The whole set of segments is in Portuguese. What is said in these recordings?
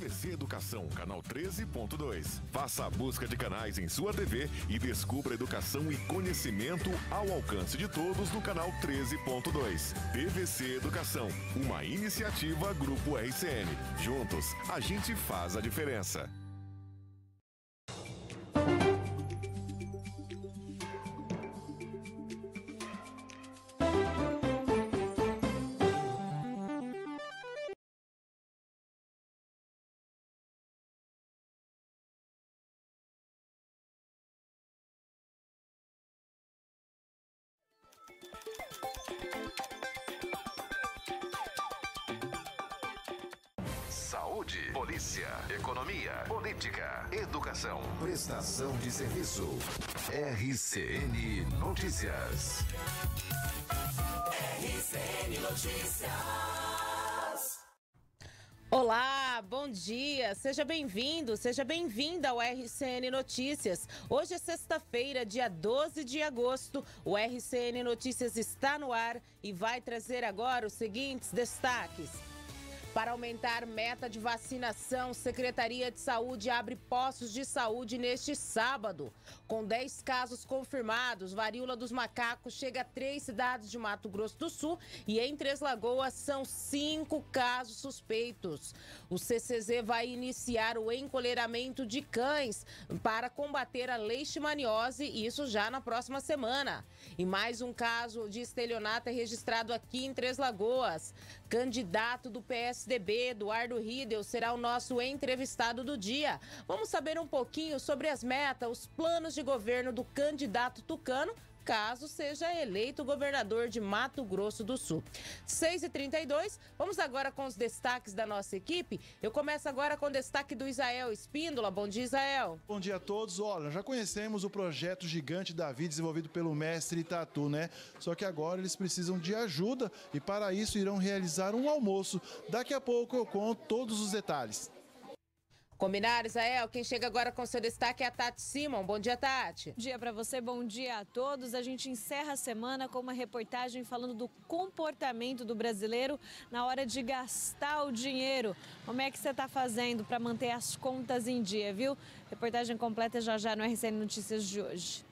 TVC Educação, canal 13.2. Faça a busca de canais em sua TV e descubra educação e conhecimento ao alcance de todos no canal 13.2. TVC Educação, uma iniciativa Grupo RCN. Juntos, a gente faz a diferença. Prestação de serviço. RCN Notícias. RCN Notícias. Olá, bom dia, seja bem-vindo, seja bem-vinda ao RCN Notícias. Hoje é sexta-feira, dia 12 de agosto. O RCN Notícias está no ar e vai trazer agora os seguintes destaques. Para aumentar meta de vacinação, Secretaria de Saúde abre postos de saúde neste sábado. Com 10 casos confirmados, varíola dos macacos chega a três cidades de Mato Grosso do Sul e em Três Lagoas são cinco casos suspeitos. O CCZ vai iniciar o encolheramento de cães para combater a leishmaniose, isso já na próxima semana. E mais um caso de estelionato é registrado aqui em Três Lagoas. Candidato do PSDB, Eduardo Riedel, será o nosso entrevistado do dia. Vamos saber um pouquinho sobre as metas, os planos de governo do candidato tucano caso seja eleito governador de Mato Grosso do Sul. 6h32, vamos agora com os destaques da nossa equipe. Eu começo agora com o destaque do Israel Espíndola. Bom dia, Israel. Bom dia a todos. Olha, já conhecemos o projeto Gigante Davi desenvolvido pelo mestre Tatu, né? Só que agora eles precisam de ajuda e para isso irão realizar um almoço. Daqui a pouco eu conto todos os detalhes. Combinado, Israel. Quem chega agora com seu destaque é a Tati Simon. Bom dia, Tati. Bom dia para você, bom dia a todos. A gente encerra a semana com uma reportagem falando do comportamento do brasileiro na hora de gastar o dinheiro. Como é que você está fazendo para manter as contas em dia, viu? Reportagem completa já já no RCN Notícias de hoje.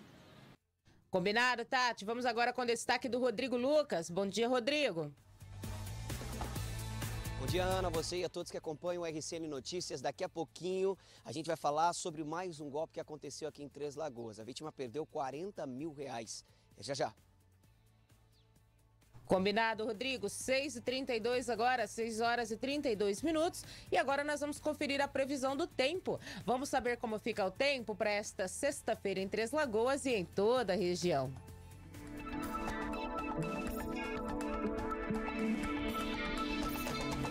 Combinado, Tati. Vamos agora com o destaque do Rodrigo Lucas. Bom dia, Rodrigo. Dia, Ana, você e a todos que acompanham o RCN Notícias. Daqui a pouquinho a gente vai falar sobre mais um golpe que aconteceu aqui em Três Lagoas. A vítima perdeu 40 mil reais. É já já. Combinado, Rodrigo. 6h32 agora, 6 horas e 32 minutos. E agora nós vamos conferir a previsão do tempo. Vamos saber como fica o tempo para esta sexta-feira em Três Lagoas e em toda a região.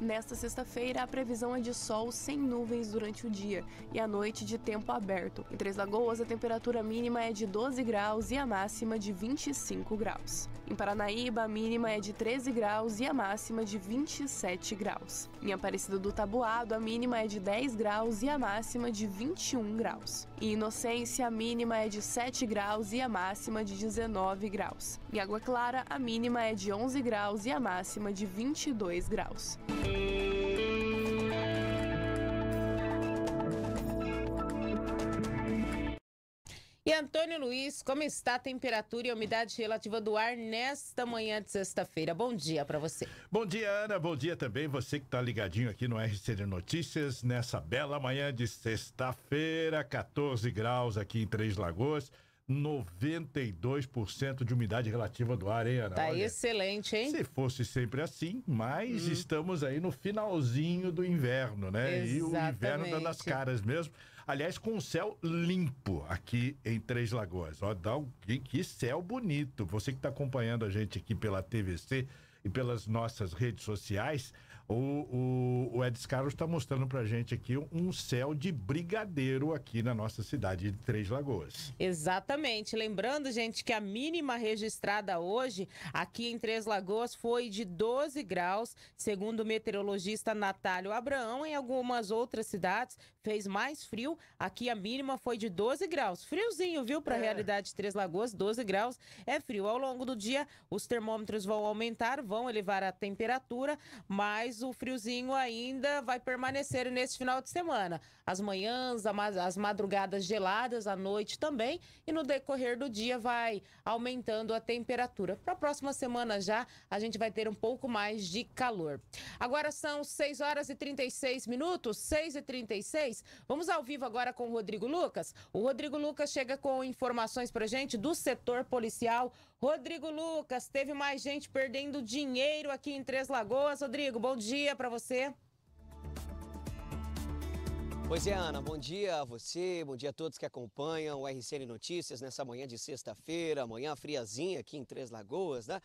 Nesta sexta-feira, a previsão é de sol sem nuvens durante o dia e à noite de tempo aberto. Em Três Lagoas, a temperatura mínima é de 12 graus e a máxima de 25 graus. Em Paranaíba, a mínima é de 13 graus e a máxima de 27 graus. Em Aparecida do Tabuado, a mínima é de 10 graus e a máxima de 21 graus. Em Inocência, a mínima é de 7 graus e a máxima de 19 graus. Em Água Clara, a mínima é de 11 graus e a máxima de 22 graus. E Antônio Luiz, como está a temperatura e a umidade relativa do ar nesta manhã de sexta-feira? Bom dia para você. Bom dia, Ana. Bom dia também você que está ligadinho aqui no RCN Notícias nessa bela manhã de sexta-feira, 14 graus aqui em Três Lagoas. 92% de umidade relativa do ar, hein, Ana? Tá Olha, excelente, hein? Se fosse sempre assim, mas hum. estamos aí no finalzinho do inverno, né? Exatamente. E o inverno dando as caras mesmo. Aliás, com o céu limpo aqui em Três Lagoas. Ó, dá um, que céu bonito. Você que está acompanhando a gente aqui pela TVC e pelas nossas redes sociais, o, o, o Edson Carlos está mostrando para gente aqui um céu de brigadeiro aqui na nossa cidade de Três Lagoas. Exatamente. Lembrando, gente, que a mínima registrada hoje aqui em Três Lagoas foi de 12 graus, segundo o meteorologista Natálio Abraão. Em algumas outras cidades fez mais frio. Aqui a mínima foi de 12 graus. Friozinho, viu? Para a é. realidade de Três Lagoas, 12 graus é frio. Ao longo do dia, os termômetros vão aumentar, vão elevar a temperatura, mas mas o friozinho ainda vai permanecer nesse final de semana. As manhãs, as madrugadas geladas, à noite também, e no decorrer do dia vai aumentando a temperatura. Para a próxima semana já, a gente vai ter um pouco mais de calor. Agora são 6 horas e 36 minutos, 6 e 36. Vamos ao vivo agora com o Rodrigo Lucas. O Rodrigo Lucas chega com informações para gente do setor policial. Rodrigo Lucas, teve mais gente perdendo dinheiro aqui em Três Lagoas. Rodrigo, bom dia para você. Pois é, Ana, bom dia a você, bom dia a todos que acompanham o RCN Notícias nessa manhã de sexta-feira, manhã friazinha aqui em Três Lagoas, né?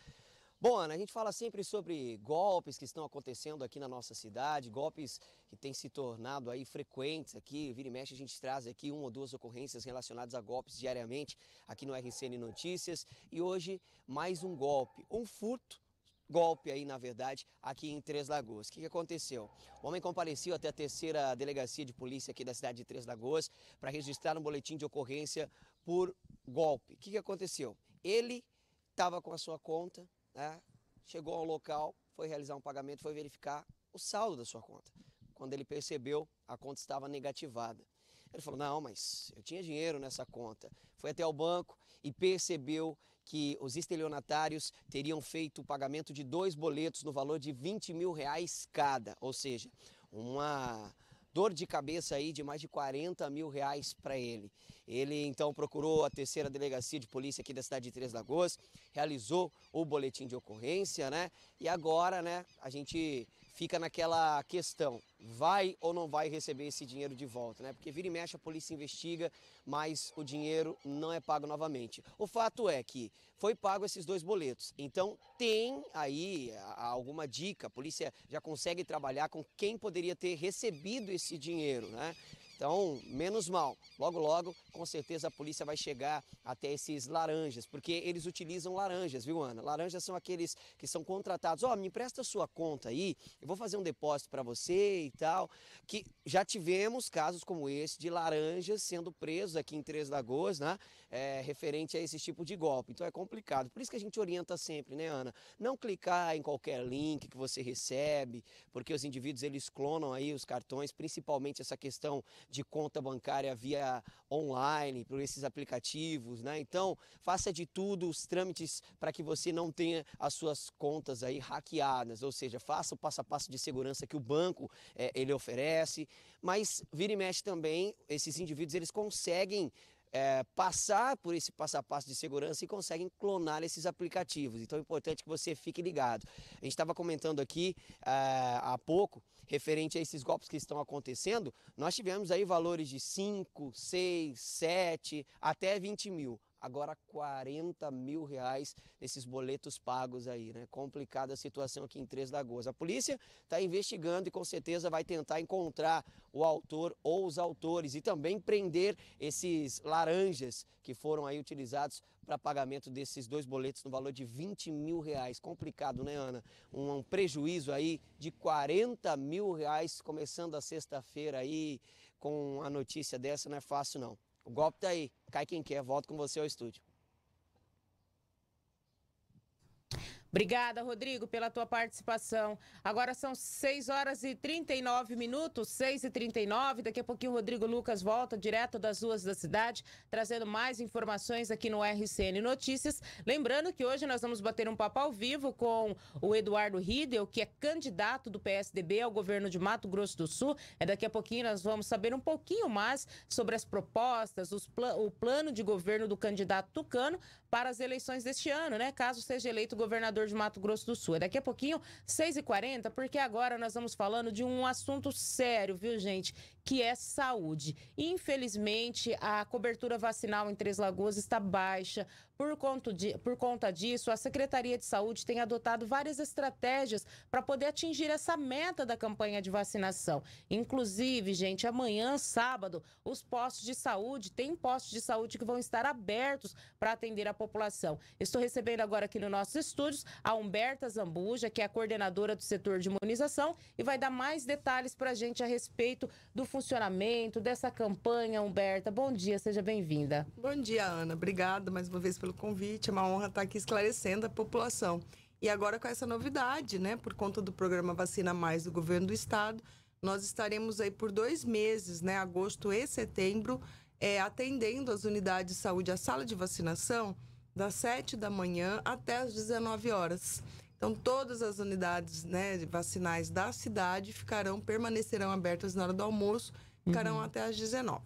Bom, Ana, a gente fala sempre sobre golpes que estão acontecendo aqui na nossa cidade, golpes que têm se tornado aí frequentes aqui. Vira e mexe, a gente traz aqui uma ou duas ocorrências relacionadas a golpes diariamente aqui no RCN Notícias. E hoje, mais um golpe, um furto golpe aí, na verdade, aqui em Três Lagoas. O que, aconteceu? O homem compareceu até a terceira delegacia de polícia aqui da cidade de Três Lagoas para registrar um boletim de ocorrência por golpe. O que aconteceu? Ele estava com a sua conta né? chegou ao local, foi realizar um pagamento, foi verificar o saldo da sua conta. Quando ele percebeu, a conta estava negativada. Ele falou: Não, mas eu tinha dinheiro nessa conta. Foi até o banco e percebeu que os estelionatários teriam feito o pagamento de dois boletos no valor de 20 mil reais cada, ou seja, uma dor de cabeça aí de mais de 40 mil reais para ele. Ele então procurou a terceira delegacia de polícia aqui da cidade de Três Lagoas, realizou o boletim de ocorrência, né? E agora, né, a gente fica naquela questão, vai ou não vai receber esse dinheiro de volta, né? Porque vira e mexe a polícia investiga, mas o dinheiro não é pago novamente. O fato é que foi pago esses dois boletos. Então tem aí alguma dica, a polícia já consegue trabalhar com quem poderia ter recebido esse dinheiro, né? Então, menos mal. Logo, logo, com certeza a polícia vai chegar até esses laranjas, porque eles utilizam laranjas, viu, Ana? Laranjas são aqueles que são contratados. Ó, oh, me empresta sua conta aí, eu vou fazer um depósito para você e tal. Que já tivemos casos como esse de laranjas sendo presos aqui em Três Lagoas, né? É, referente a esse tipo de golpe. Então é complicado. Por isso que a gente orienta sempre, né, Ana? Não clicar em qualquer link que você recebe, porque os indivíduos eles clonam aí os cartões, principalmente essa questão de conta bancária via online, por esses aplicativos, né? Então, faça de tudo os trâmites para que você não tenha as suas contas aí hackeadas, ou seja, faça o passo a passo de segurança que o banco é, ele oferece, mas vira e mexe também, esses indivíduos eles conseguem é, passar por esse passo a passo de segurança e conseguem clonar esses aplicativos. Então é importante que você fique ligado. A gente estava comentando aqui é, há pouco, referente a esses golpes que estão acontecendo, nós tivemos aí valores de 5, 6, 7, até 20 mil agora 40 mil reais nesses boletos pagos aí, né? Complicada a situação aqui em Três Lagoas. A polícia está investigando e com certeza vai tentar encontrar o autor ou os autores e também prender esses laranjas que foram aí utilizados para pagamento desses dois boletos no valor de 20 mil reais. Complicado, né, Ana? Um, um prejuízo aí de 40 mil reais começando a sexta-feira aí com a notícia dessa não é fácil não. O golpe tá aí. Cai quem quer. Volto com você ao estúdio. Obrigada, Rodrigo, pela tua participação. Agora são 6 horas e 39 minutos, 6 e 39. Daqui a pouquinho o Rodrigo Lucas volta direto das ruas da cidade, trazendo mais informações aqui no RCN Notícias. Lembrando que hoje nós vamos bater um papo ao vivo com o Eduardo Riedel, que é candidato do PSDB ao governo de Mato Grosso do Sul. É daqui a pouquinho nós vamos saber um pouquinho mais sobre as propostas, pl o plano de governo do candidato Tucano para as eleições deste ano, né? Caso seja eleito governador de Mato Grosso do Sul. É daqui a pouquinho, 6h40, porque agora nós vamos falando de um assunto sério, viu, gente? Que é saúde. Infelizmente, a cobertura vacinal em Três Lagoas está baixa. Por conta, de, por conta disso, a Secretaria de Saúde tem adotado várias estratégias para poder atingir essa meta da campanha de vacinação. Inclusive, gente, amanhã, sábado, os postos de saúde, tem postos de saúde que vão estar abertos para atender a população. Estou recebendo agora aqui no nossos estúdios a Humberta Zambuja, que é a coordenadora do setor de imunização, e vai dar mais detalhes para a gente a respeito do funcionamento dessa campanha. Humberta, bom dia, seja bem-vinda. Bom dia, Ana. Obrigada mais uma vez pelo convite. É uma honra estar aqui esclarecendo a população. E agora com essa novidade, né, por conta do programa Vacina Mais do governo do estado, nós estaremos aí por dois meses, né, agosto e setembro, é, atendendo as unidades de saúde, a sala de vacinação, das 7 da manhã até as 19 horas. Então, todas as unidades né, vacinais da cidade ficarão, permanecerão abertas na hora do almoço, ficarão uhum. até as 19.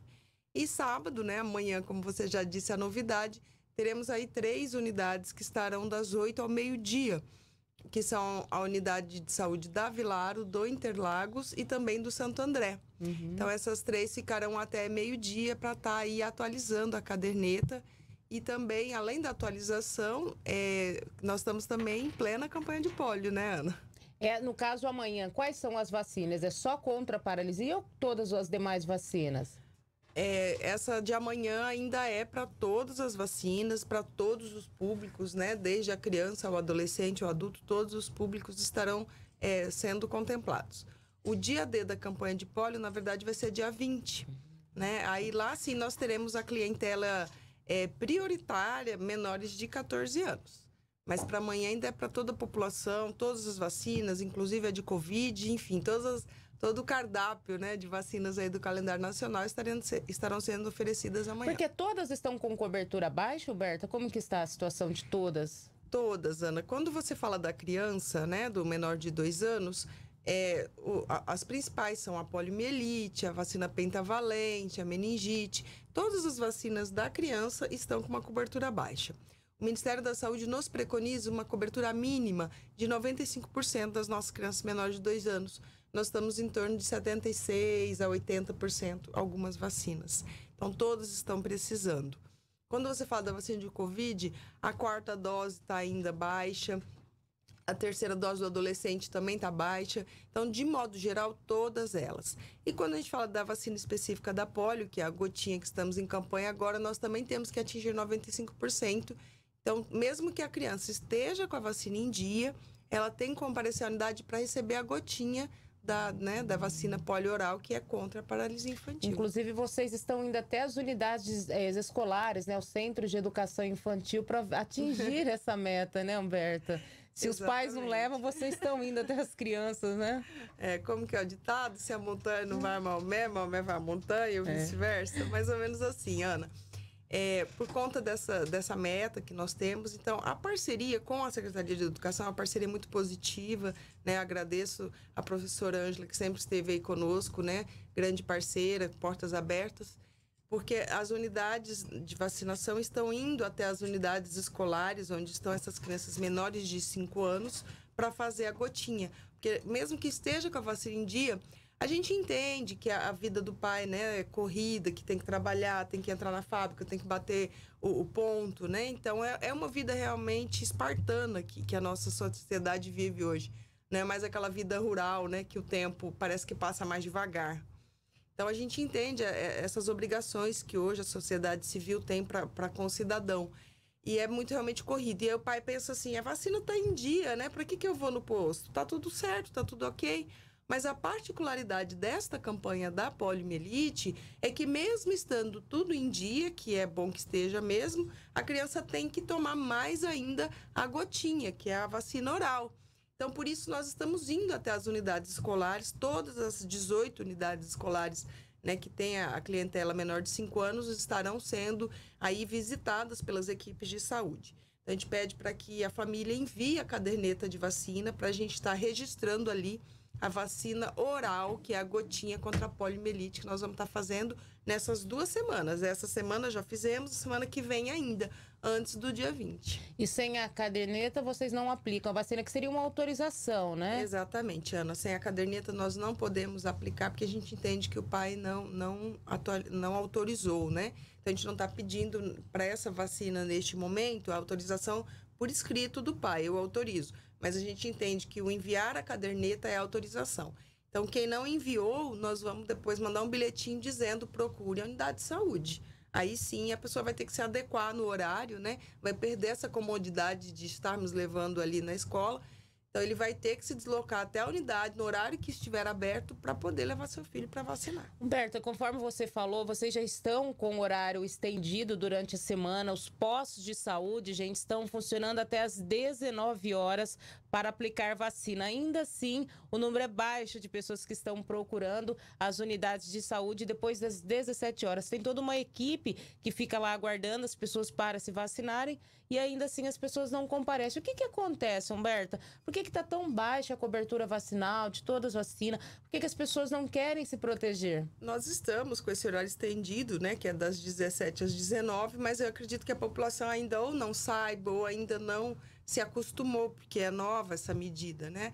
E sábado, né, amanhã, como você já disse, a novidade, teremos aí três unidades que estarão das 8 ao meio-dia, que são a unidade de saúde da Vilaro, do Interlagos e também do Santo André. Uhum. Então, essas três ficarão até meio-dia para estar tá aí atualizando a caderneta. E também, além da atualização, é, nós estamos também em plena campanha de polio, né, Ana? É, no caso amanhã, quais são as vacinas? É só contra a paralisia ou todas as demais vacinas? É, essa de amanhã ainda é para todas as vacinas, para todos os públicos, né? Desde a criança ao adolescente, ao adulto, todos os públicos estarão é, sendo contemplados. O dia D da campanha de pólio, na verdade, vai ser dia 20, né? Aí lá sim nós teremos a clientela é, prioritária menores de 14 anos. Mas para amanhã ainda é para toda a população, todas as vacinas, inclusive a de Covid, enfim, todas as todo o cardápio né, de vacinas aí do calendário nacional estarão, estarão sendo oferecidas amanhã. Porque todas estão com cobertura baixa, Huberta? Como que está a situação de todas? Todas, Ana. Quando você fala da criança, né, do menor de dois anos, é, o, a, as principais são a poliomielite, a vacina pentavalente, a meningite. Todas as vacinas da criança estão com uma cobertura baixa. O Ministério da Saúde nos preconiza uma cobertura mínima de 95% das nossas crianças menores de dois anos nós estamos em torno de 76% a 80% algumas vacinas. Então, todos estão precisando. Quando você fala da vacina de Covid, a quarta dose está ainda baixa, a terceira dose do adolescente também está baixa. Então, de modo geral, todas elas. E quando a gente fala da vacina específica da polio, que é a gotinha que estamos em campanha agora, nós também temos que atingir 95%. Então, mesmo que a criança esteja com a vacina em dia, ela tem que comparecer à unidade para receber a gotinha da, né, da vacina polioral, que é contra a paralisia infantil. Inclusive, vocês estão indo até as unidades é, escolares, né, os centros de educação infantil, para atingir essa meta, né, Humberta? Se Exatamente. os pais não levam, vocês estão indo até as crianças, né? É, como que é o ditado? Se a montanha não vai a Maomé, Maomé vai a montanha, ou é. vice-versa. Mais ou menos assim, Ana é, por conta dessa, dessa meta que nós temos. Então, a parceria com a Secretaria de Educação é uma parceria muito positiva. Né? Agradeço a professora Ângela, que sempre esteve aí conosco, né? grande parceira, portas abertas, porque as unidades de vacinação estão indo até as unidades escolares, onde estão essas crianças menores de 5 anos, para fazer a gotinha. Porque mesmo que esteja com a vacina em dia, a gente entende que a, vida do pai, né, é corrida, que tem que trabalhar, tem que entrar na fábrica, tem que bater o, o ponto, né? Então é, é uma vida realmente espartana que, que a nossa sociedade vive hoje. Não é mais aquela vida rural, né, que o tempo parece que passa mais devagar. Então a gente entende é, é, essas obrigações que hoje a sociedade civil tem para com o cidadão. E é muito realmente corrido. E aí o pai pensa assim: a vacina está em dia, né? Para que, que eu vou no posto? Tá tudo certo, tá tudo ok. Mas a particularidade desta campanha da poliomielite é que, mesmo estando tudo em dia, que é bom que esteja mesmo, a criança tem que tomar mais ainda a gotinha, que é a vacina oral. Então, por isso, nós estamos indo até as unidades escolares, todas as 18 unidades escolares né, que tem a clientela menor de 5 anos estarão sendo aí visitadas pelas equipes de saúde. Então, a gente pede para que a família envie a caderneta de vacina para a gente estar registrando ali a vacina oral, que é a gotinha contra a poliomielite, que nós vamos estar fazendo nessas duas semanas. Essa semana já fizemos, semana que vem ainda, antes do dia 20. E sem a caderneta vocês não aplicam a vacina, que seria uma autorização, né? Exatamente, Ana. Sem a caderneta nós não podemos aplicar, porque a gente entende que o pai não, não, atual, não autorizou, né? Então a gente não está pedindo para essa vacina neste momento a autorização por escrito do pai, eu autorizo mas a gente entende que o enviar a caderneta é autorização. Então, quem não enviou, nós vamos depois mandar um bilhetinho dizendo procure a unidade de saúde. Aí sim a pessoa vai ter que se adequar no horário, né? Vai perder essa comodidade de estarmos levando ali na escola. Então ele vai ter que se deslocar até a unidade no horário que estiver aberto para poder levar seu filho para vacinar. Humberta, conforme você falou, vocês já estão com horário estendido durante a semana. Os postos de saúde, gente, estão funcionando até as 19 horas para aplicar vacina. Ainda assim, o número é baixo de pessoas que estão procurando as unidades de saúde depois das 17 horas. Tem toda uma equipe que fica lá aguardando as pessoas para se vacinarem e ainda assim as pessoas não comparecem. O que, que acontece, Humberta? Por que está tão baixa a cobertura vacinal de todas as vacinas? Por que, que as pessoas não querem se proteger? Nós estamos com esse horário estendido, né, que é das 17 às 19, mas eu acredito que a população ainda ou não saiba ou ainda não se acostumou, porque é nova essa medida, né?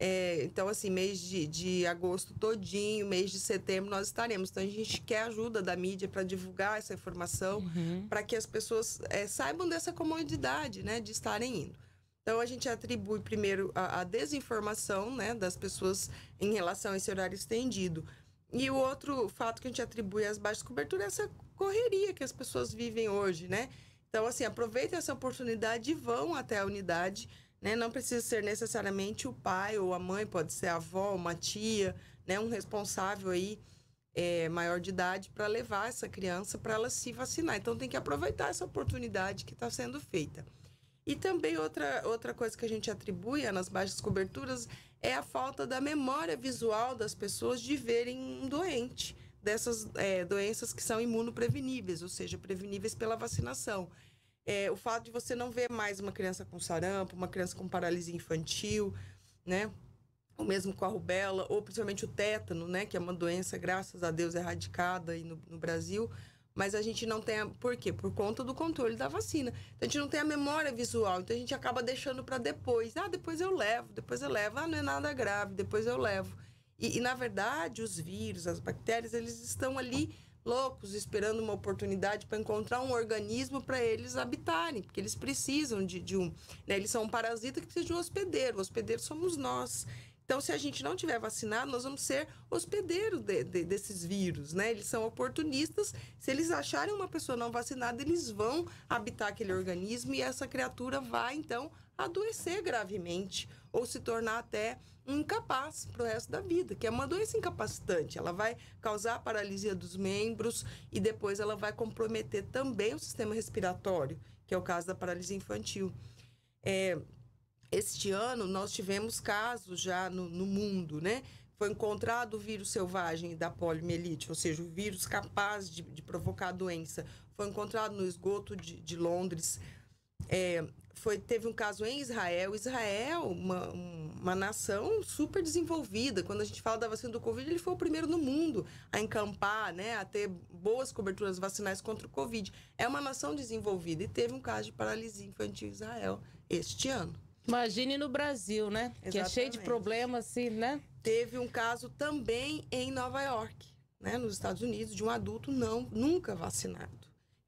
É, então, assim, mês de, de agosto todinho, mês de setembro, nós estaremos. Então, a gente quer ajuda da mídia para divulgar essa informação, uhum. para que as pessoas é, saibam dessa comodidade, né, de estarem indo. Então, a gente atribui primeiro a, a desinformação, né, das pessoas em relação a esse horário estendido. E o outro fato que a gente atribui às baixas coberturas é essa correria que as pessoas vivem hoje, né? Então, assim, aproveitem essa oportunidade e vão até a unidade, né? Não precisa ser necessariamente o pai ou a mãe, pode ser a avó, uma tia, né? Um responsável aí é, maior de idade para levar essa criança para ela se vacinar. Então tem que aproveitar essa oportunidade que está sendo feita. E também outra, outra coisa que a gente atribui nas baixas coberturas é a falta da memória visual das pessoas de verem um doente dessas é, doenças que são imunopreveníveis, ou seja, preveníveis pela vacinação é, o fato de você não ver mais uma criança com sarampo, uma criança com paralisia infantil, né? Ou mesmo com a rubela, ou principalmente o tétano, né? Que é uma doença, graças a Deus, erradicada aí no, no Brasil. Mas a gente não tem. A... Por quê? Por conta do controle da vacina. Então, a gente não tem a memória visual. Então a gente acaba deixando para depois. Ah, depois eu levo, depois eu levo. Ah, não é nada grave, depois eu levo. E, e na verdade, os vírus, as bactérias, eles estão ali loucos esperando uma oportunidade para encontrar um organismo para eles habitarem, porque eles precisam de, de um. Né? Eles são um parasita que precisa de um hospedeiro. O hospedeiro somos nós. Então, se a gente não tiver vacinado, nós vamos ser hospedeiro de, de, desses vírus, né? Eles são oportunistas. Se eles acharem uma pessoa não vacinada, eles vão habitar aquele organismo e essa criatura vai, então, adoecer gravemente ou se tornar até incapaz para o resto da vida, que é uma doença incapacitante. Ela vai causar paralisia dos membros e depois ela vai comprometer também o sistema respiratório, que é o caso da paralisia infantil. É, este ano nós tivemos casos já no, no mundo, né? Foi encontrado o vírus selvagem da poliomielite, ou seja, o vírus capaz de, de provocar a doença. Foi encontrado no esgoto de, de Londres. É, foi, teve um caso em Israel. Israel, uma, uma nação super desenvolvida. Quando a gente fala da vacina do Covid, ele foi o primeiro no mundo a encampar, né, a ter boas coberturas vacinais contra o Covid. É uma nação desenvolvida e teve um caso de paralisia infantil em Israel este ano. Imagine no Brasil, né? Exatamente. Que é cheio de problemas, assim, né? Teve um caso também em Nova York, né, nos Estados Unidos, de um adulto não nunca vacinado.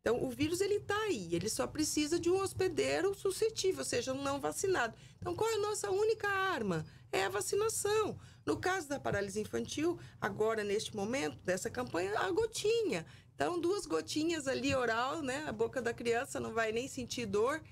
Então, o vírus ele está aí, ele só precisa de um hospedeiro suscetível, ou seja, um não vacinado. Então, qual é a nossa única arma? É a vacinação. No caso da paralisia infantil, agora neste momento dessa campanha, a gotinha. Então, duas gotinhas ali oral, né? A boca da criança não vai nem sentir dor.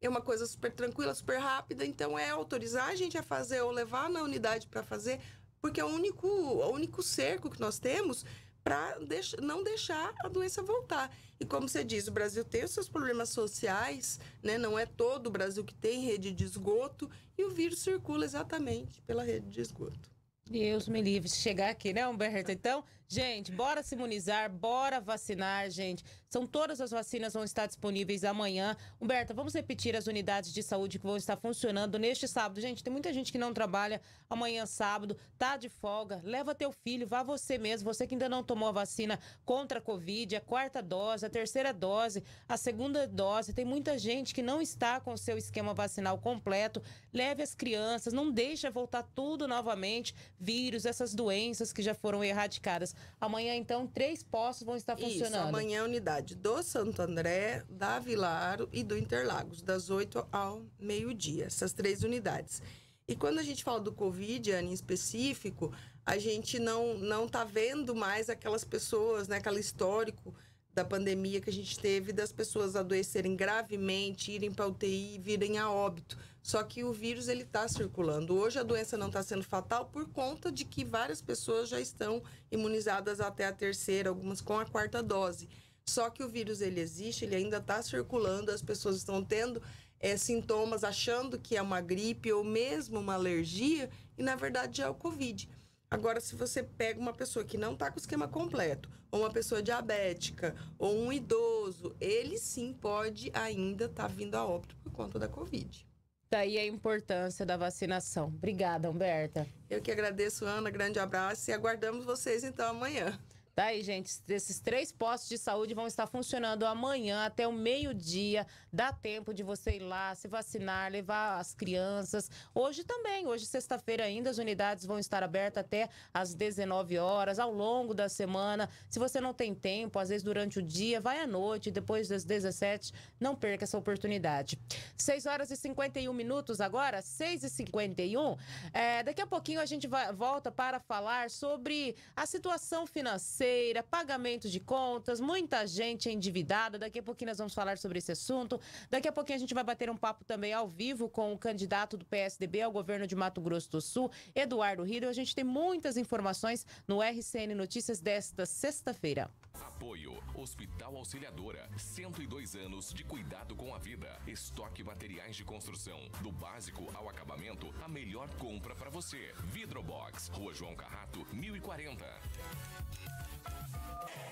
É uma coisa super tranquila, super rápida. Então, é autorizar a gente a fazer ou levar na unidade para fazer, porque é o único, o único cerco que nós temos para não deixar a doença voltar. E como você diz, o Brasil tem os seus problemas sociais, né? não é todo o Brasil que tem rede de esgoto, e o vírus circula exatamente pela rede de esgoto. Deus me livre chegar aqui, né, Humberto? Então, gente, bora se imunizar, bora vacinar, gente. São todas as vacinas vão estar disponíveis amanhã. Humberto, vamos repetir as unidades de saúde que vão estar funcionando neste sábado. Gente, tem muita gente que não trabalha amanhã sábado, tá de folga. Leva teu filho, vá você mesmo, você que ainda não tomou a vacina contra a Covid, a quarta dose, a terceira dose, a segunda dose. Tem muita gente que não está com o seu esquema vacinal completo. Leve as crianças, não deixa voltar tudo novamente vírus, essas doenças que já foram erradicadas. Amanhã, então, três postos vão estar funcionando. Isso, amanhã a unidade do Santo André, da Vilaro e do Interlagos, das 8 ao meio-dia. Essas três unidades. E quando a gente fala do Covid, Ana, em específico, a gente não não está vendo mais aquelas pessoas, né, aquele histórico da pandemia que a gente teve das pessoas adoecerem gravemente, irem para UTI e virem a óbito. Só que o vírus ele está circulando. Hoje a doença não está sendo fatal por conta de que várias pessoas já estão imunizadas até a terceira, algumas com a quarta dose. Só que o vírus ele existe, ele ainda está circulando, as pessoas estão tendo é, sintomas achando que é uma gripe ou mesmo uma alergia e na verdade é o Covid. Agora, se você pega uma pessoa que não está com o esquema completo, ou uma pessoa diabética, ou um idoso, ele sim pode ainda estar tá vindo a óbito por conta da Covid. Daí a importância da vacinação. Obrigada, Humberta. Eu que agradeço, Ana. Grande abraço e aguardamos vocês então amanhã. Tá aí, gente. Esses três postos de saúde vão estar funcionando amanhã até o meio-dia. Dá tempo de você ir lá, se vacinar, levar as crianças. Hoje também, hoje, sexta-feira ainda, as unidades vão estar abertas até às 19 horas, ao longo da semana. Se você não tem tempo, às vezes durante o dia, vai à noite, depois das 17, não perca essa oportunidade. 6 horas e 51 minutos agora, 6 e 51. É, daqui a pouquinho a gente vai, volta para falar sobre a situação financeira financeira, pagamento de contas, muita gente endividada. Daqui a pouquinho nós vamos falar sobre esse assunto. Daqui a pouquinho a gente vai bater um papo também ao vivo com o candidato do PSDB ao governo de Mato Grosso do Sul, Eduardo Rido. A gente tem muitas informações no RCN Notícias desta sexta-feira. Apoio Hospital Auxiliadora, 102 anos de cuidado com a vida. Estoque materiais de construção, do básico ao acabamento, a melhor compra para você. Vidrobox, Rua João Carrato, 1040.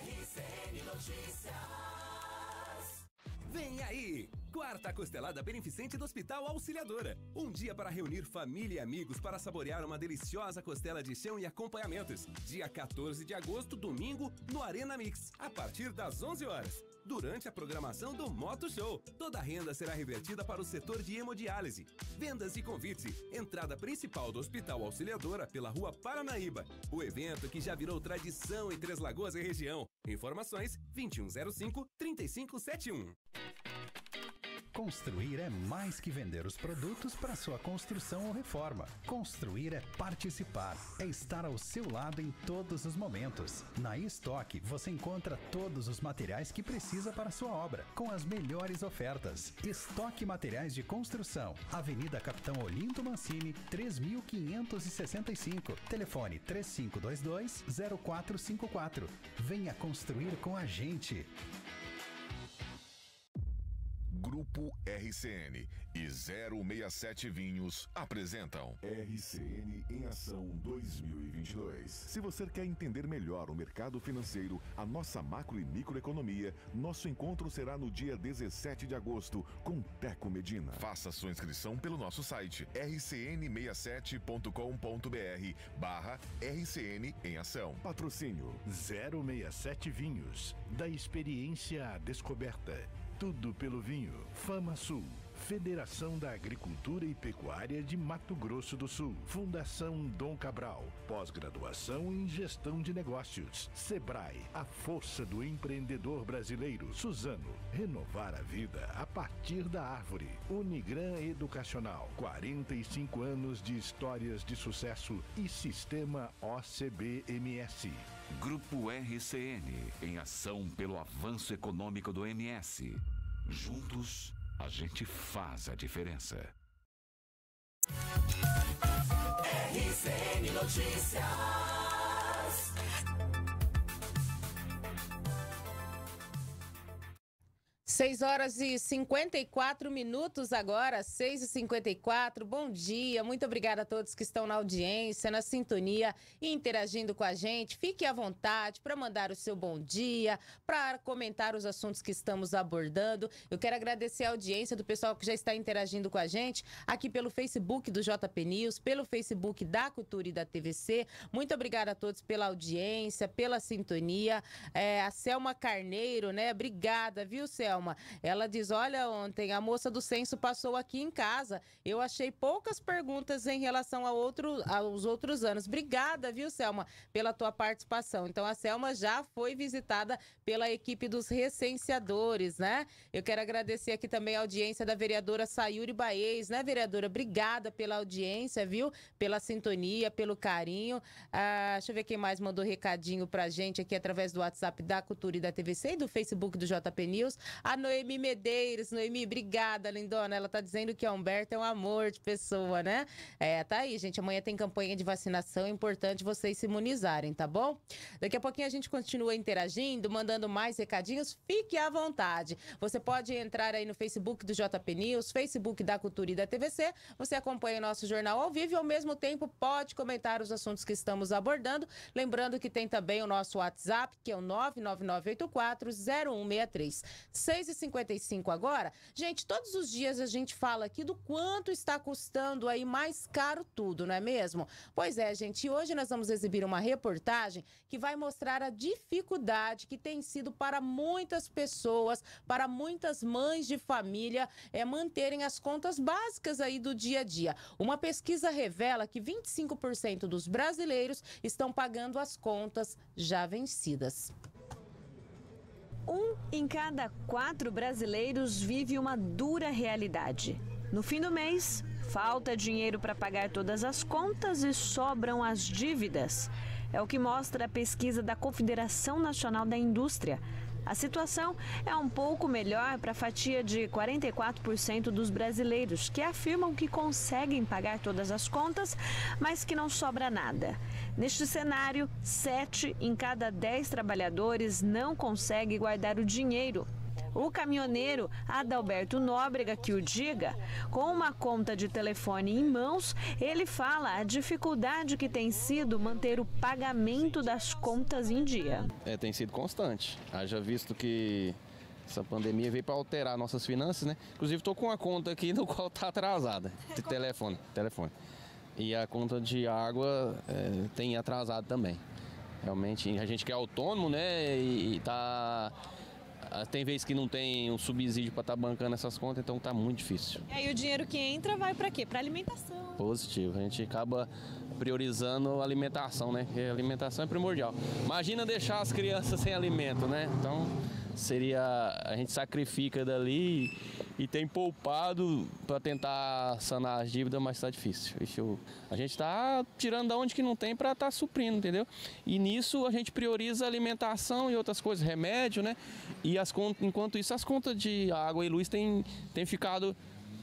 RCN Notícias. Vem aí! Quarta costelada beneficente do Hospital Auxiliadora. Um dia para reunir família e amigos para saborear uma deliciosa costela de chão e acompanhamentos. Dia 14 de agosto, domingo, no Arena Mix, a partir das 11 horas durante a programação do Moto Show. Toda a renda será revertida para o setor de hemodiálise. Vendas e convites. Entrada principal do Hospital Auxiliadora pela Rua Paranaíba. O evento que já virou tradição em Três Lagoas e região. Informações 2105 3571. Construir é mais que vender os produtos para sua construção ou reforma. Construir é participar, é estar ao seu lado em todos os momentos. Na estoque você encontra todos os materiais que precisa para sua obra, com as melhores ofertas. Estoque Materiais de Construção, Avenida Capitão Olinto Mancini, 3565. Telefone 3522 0454. Venha construir com a gente. Grupo RCN e 067 Vinhos apresentam RCN em Ação 2022. Se você quer entender melhor o mercado financeiro, a nossa macro e microeconomia, nosso encontro será no dia 17 de agosto com Teco Medina. Faça sua inscrição pelo nosso site rcn67.com.br barra RCN em Ação. Patrocínio 067 Vinhos, da experiência à descoberta. Tudo pelo vinho. Fama Sul. Federação da Agricultura e Pecuária de Mato Grosso do Sul. Fundação Dom Cabral. Pós-graduação em Gestão de Negócios. Sebrae. A força do empreendedor brasileiro. Suzano. Renovar a vida a partir da árvore. Unigran Educacional. 45 anos de histórias de sucesso e Sistema OCBMS. Grupo RCN, em ação pelo avanço econômico do MS. Juntos, a gente faz a diferença. RCN Notícias. 6 horas e 54 minutos agora, 6 e 54 Bom dia, muito obrigada a todos que estão na audiência, na sintonia interagindo com a gente. Fique à vontade para mandar o seu bom dia, para comentar os assuntos que estamos abordando. Eu quero agradecer a audiência do pessoal que já está interagindo com a gente aqui pelo Facebook do JP News, pelo Facebook da Cultura e da TVC. Muito obrigada a todos pela audiência, pela sintonia. É, a Selma Carneiro, né? Obrigada, viu, Selma? Selma. Ela diz: Olha, ontem a moça do censo passou aqui em casa. Eu achei poucas perguntas em relação a outro, aos outros anos. Obrigada, viu, Selma, pela tua participação. Então, a Selma já foi visitada pela equipe dos recenseadores, né? Eu quero agradecer aqui também a audiência da vereadora Sayuri Baez, né, vereadora? Obrigada pela audiência, viu? Pela sintonia, pelo carinho. Ah, deixa eu ver quem mais mandou recadinho pra gente aqui através do WhatsApp da Cultura e da TVC e do Facebook do JP News. Noemi Medeiros. Noemi, obrigada, lindona. Ela tá dizendo que a Humberto é um amor de pessoa, né? É, tá aí, gente. Amanhã tem campanha de vacinação. É importante vocês se imunizarem, tá bom? Daqui a pouquinho a gente continua interagindo, mandando mais recadinhos. Fique à vontade. Você pode entrar aí no Facebook do JP News, Facebook da Cultura e da TVC. Você acompanha o nosso jornal ao vivo e, ao mesmo tempo, pode comentar os assuntos que estamos abordando. Lembrando que tem também o nosso WhatsApp, que é o 999840163. 6h55 agora. Gente, todos os dias a gente fala aqui do quanto está custando aí mais caro tudo, não é mesmo? Pois é, gente. Hoje nós vamos exibir uma reportagem que vai mostrar a dificuldade que tem sido para muitas pessoas, para muitas mães de família, é manterem as contas básicas aí do dia a dia. Uma pesquisa revela que 25% dos brasileiros estão pagando as contas já vencidas. Um em cada quatro brasileiros vive uma dura realidade. No fim do mês, falta dinheiro para pagar todas as contas e sobram as dívidas. É o que mostra a pesquisa da Confederação Nacional da Indústria. A situação é um pouco melhor para a fatia de 44% dos brasileiros, que afirmam que conseguem pagar todas as contas, mas que não sobra nada. Neste cenário, 7 em cada 10 trabalhadores não conseguem guardar o dinheiro. O caminhoneiro Adalberto Nóbrega que o diga, com uma conta de telefone em mãos, ele fala a dificuldade que tem sido manter o pagamento das contas em dia. É, tem sido constante. Haja visto que essa pandemia veio para alterar nossas finanças, né? Inclusive estou com uma conta aqui no qual está atrasada, de telefone, telefone. E a conta de água é, tem atrasado também. Realmente, a gente que é autônomo, né, e, e tá ah, tem vezes que não tem um subsídio para estar tá bancando essas contas, então tá muito difícil. E aí o dinheiro que entra vai para quê? Para alimentação. Positivo. A gente acaba priorizando a alimentação, né? Porque a alimentação é primordial. Imagina deixar as crianças sem alimento, né? Então seria a gente sacrifica dali e tem poupado para tentar sanar as dívidas, mas está difícil. Isso, a gente está tirando da onde que não tem para estar tá suprindo, entendeu? E nisso a gente prioriza alimentação e outras coisas, remédio, né? E as, enquanto isso as contas de água e luz têm, têm ficado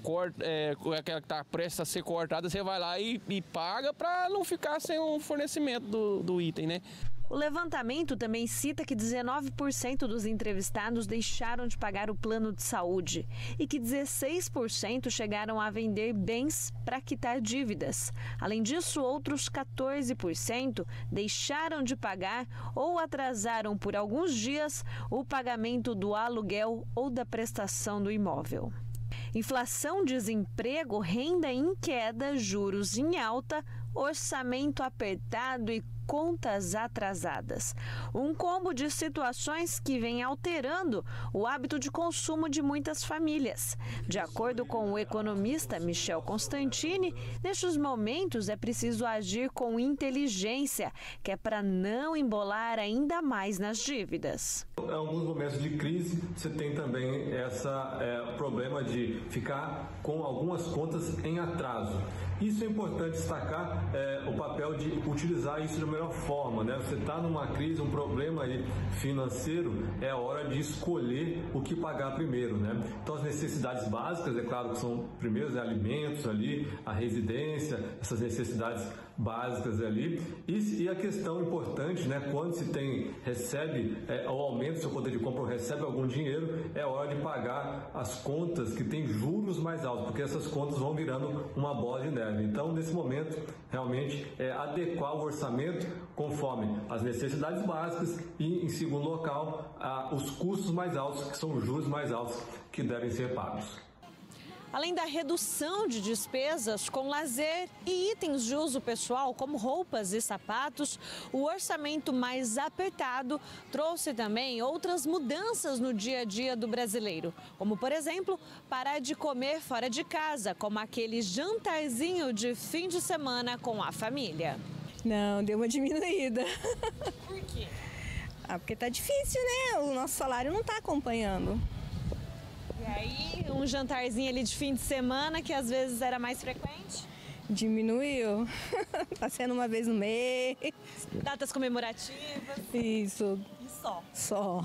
corta, é, aquela que está prestes a ser cortada, você vai lá e, e paga para não ficar sem um fornecimento do, do item, né? O levantamento também cita que 19% dos entrevistados deixaram de pagar o plano de saúde e que 16% chegaram a vender bens para quitar dívidas. Além disso, outros 14% deixaram de pagar ou atrasaram por alguns dias o pagamento do aluguel ou da prestação do imóvel. Inflação, desemprego, renda em queda, juros em alta, orçamento apertado e contas atrasadas. Um combo de situações que vem alterando o hábito de consumo de muitas famílias. De acordo com o economista Michel Constantini, nestes momentos é preciso agir com inteligência, que é para não embolar ainda mais nas dívidas. Em alguns momentos de crise, você tem também esse é, problema de ficar com algumas contas em atraso. Isso é importante destacar é, o papel de utilizar isso de uma melhor forma, né? Você está numa crise, um problema aí financeiro, é hora de escolher o que pagar primeiro, né? Então as necessidades básicas, é claro que são primeiros é alimentos ali, a residência, essas necessidades básicas ali. E, e, a questão importante, né, quando se tem, recebe é, o aumento do seu poder de compra ou recebe algum dinheiro, é hora de pagar as contas que têm juros mais altos, porque essas contas vão virando uma bola de neve. Então, nesse momento, realmente é adequar o orçamento conforme as necessidades básicas e, em segundo local, os custos mais altos, que são os juros mais altos que devem ser pagos. Além da redução de despesas com lazer e itens de uso pessoal, como roupas e sapatos, o orçamento mais apertado trouxe também outras mudanças no dia a dia do brasileiro, como, por exemplo, parar de comer fora de casa, como aquele jantarzinho de fim de semana com a família. Não, deu uma diminuída. Por quê? Ah, porque tá difícil, né? O nosso salário não tá acompanhando. E aí, um jantarzinho ali de fim de semana, que às vezes era mais frequente? Diminuiu. tá sendo uma vez no mês. Datas comemorativas? Isso. Só? Só.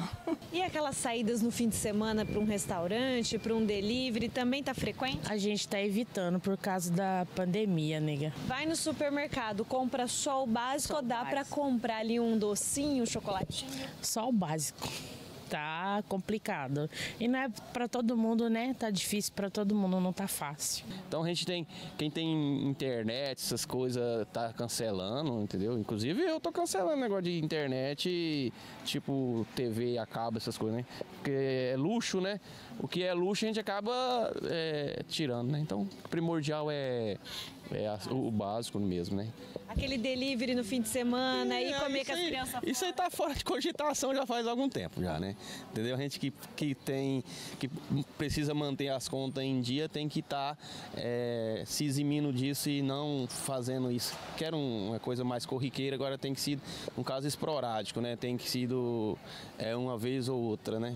E aquelas saídas no fim de semana para um restaurante, para um delivery, também tá frequente? A gente tá evitando por causa da pandemia, nega. Vai no supermercado, compra só o básico ou dá para comprar ali um docinho, um chocolatinho? Só o básico. Tá complicado. E não é pra todo mundo, né? Tá difícil pra todo mundo, não tá fácil. Então a gente tem, quem tem internet, essas coisas, tá cancelando, entendeu? Inclusive eu tô cancelando negócio de internet, tipo TV a cabo, essas coisas, né? Porque é luxo, né? O que é luxo a gente acaba é, tirando, né? Então primordial é, é a- o básico mesmo, né? Aquele delivery no fim de semana e É, comer com as aí- crianças Isso aí tá fora de cogitação já faz algum tempo já, né? Entendeu? A gente que, que tem, que precisa manter as contas em dia tem que estar se eximindo disso e não fazendo isso. Quero um- uma coisa mais corriqueira, agora tem que ser um caso esporádico, né? Tem que ser é, uma vez ou outra, né?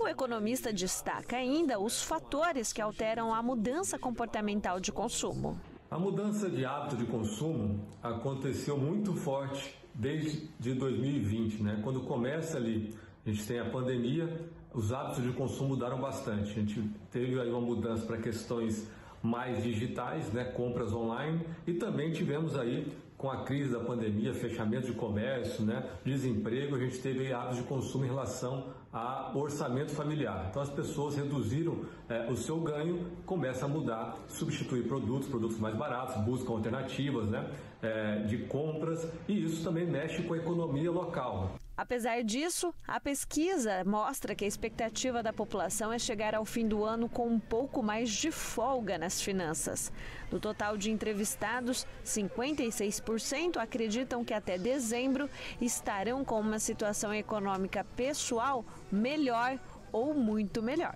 O economista destaca ainda os fatores que alteram a mudança comportamental de consumo. A mudança de hábito de consumo aconteceu muito forte desde de 2020, né? Quando começa ali, a gente tem a pandemia, os hábitos de consumo mudaram bastante. A gente teve aí uma mudança para questões mais digitais, né? Compras online e também tivemos aí com a crise da pandemia, fechamento de comércio, né? Desemprego, a gente teve hábitos de consumo em relação a orçamento familiar. Então as pessoas reduziram eh, o seu ganho, começa a mudar, substituir produtos, produtos mais baratos, buscam alternativas né, eh, de compras e isso também mexe com a economia local. Apesar disso, a pesquisa mostra que a expectativa da população é chegar ao fim do ano com um pouco mais de folga nas finanças. Do total de entrevistados, 56% acreditam que até dezembro estarão com uma situação econômica pessoal melhor ou muito melhor.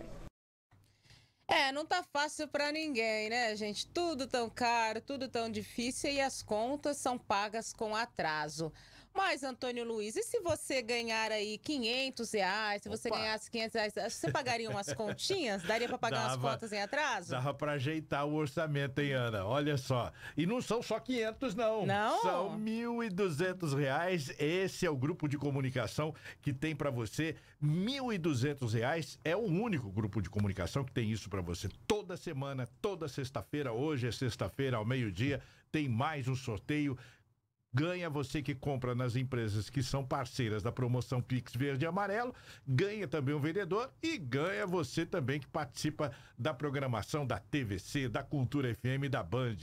É, não tá fácil pra ninguém, né, gente? Tudo tão caro, tudo tão difícil e as contas são pagas com atraso. Mas, Antônio Luiz, e se você ganhar aí 500 reais, se você Opa. ganhasse 500 reais, você pagaria umas continhas? Daria pra pagar umas Dava. contas em atraso? Dava pra ajeitar o orçamento, hein, Ana? Olha só. E não são só 500, não. Não? São 1.200 reais. Esse é o grupo de comunicação que tem pra você. 1.200 reais é o único grupo de comunicação que tem isso pra você. Toda semana, toda sexta-feira, hoje é sexta-feira, ao meio-dia, tem mais um sorteio. Ganha você que compra nas empresas que são parceiras da promoção Pix Verde e Amarelo, ganha também um vendedor e ganha você também que participa da programação da TVC, da Cultura FM da Band.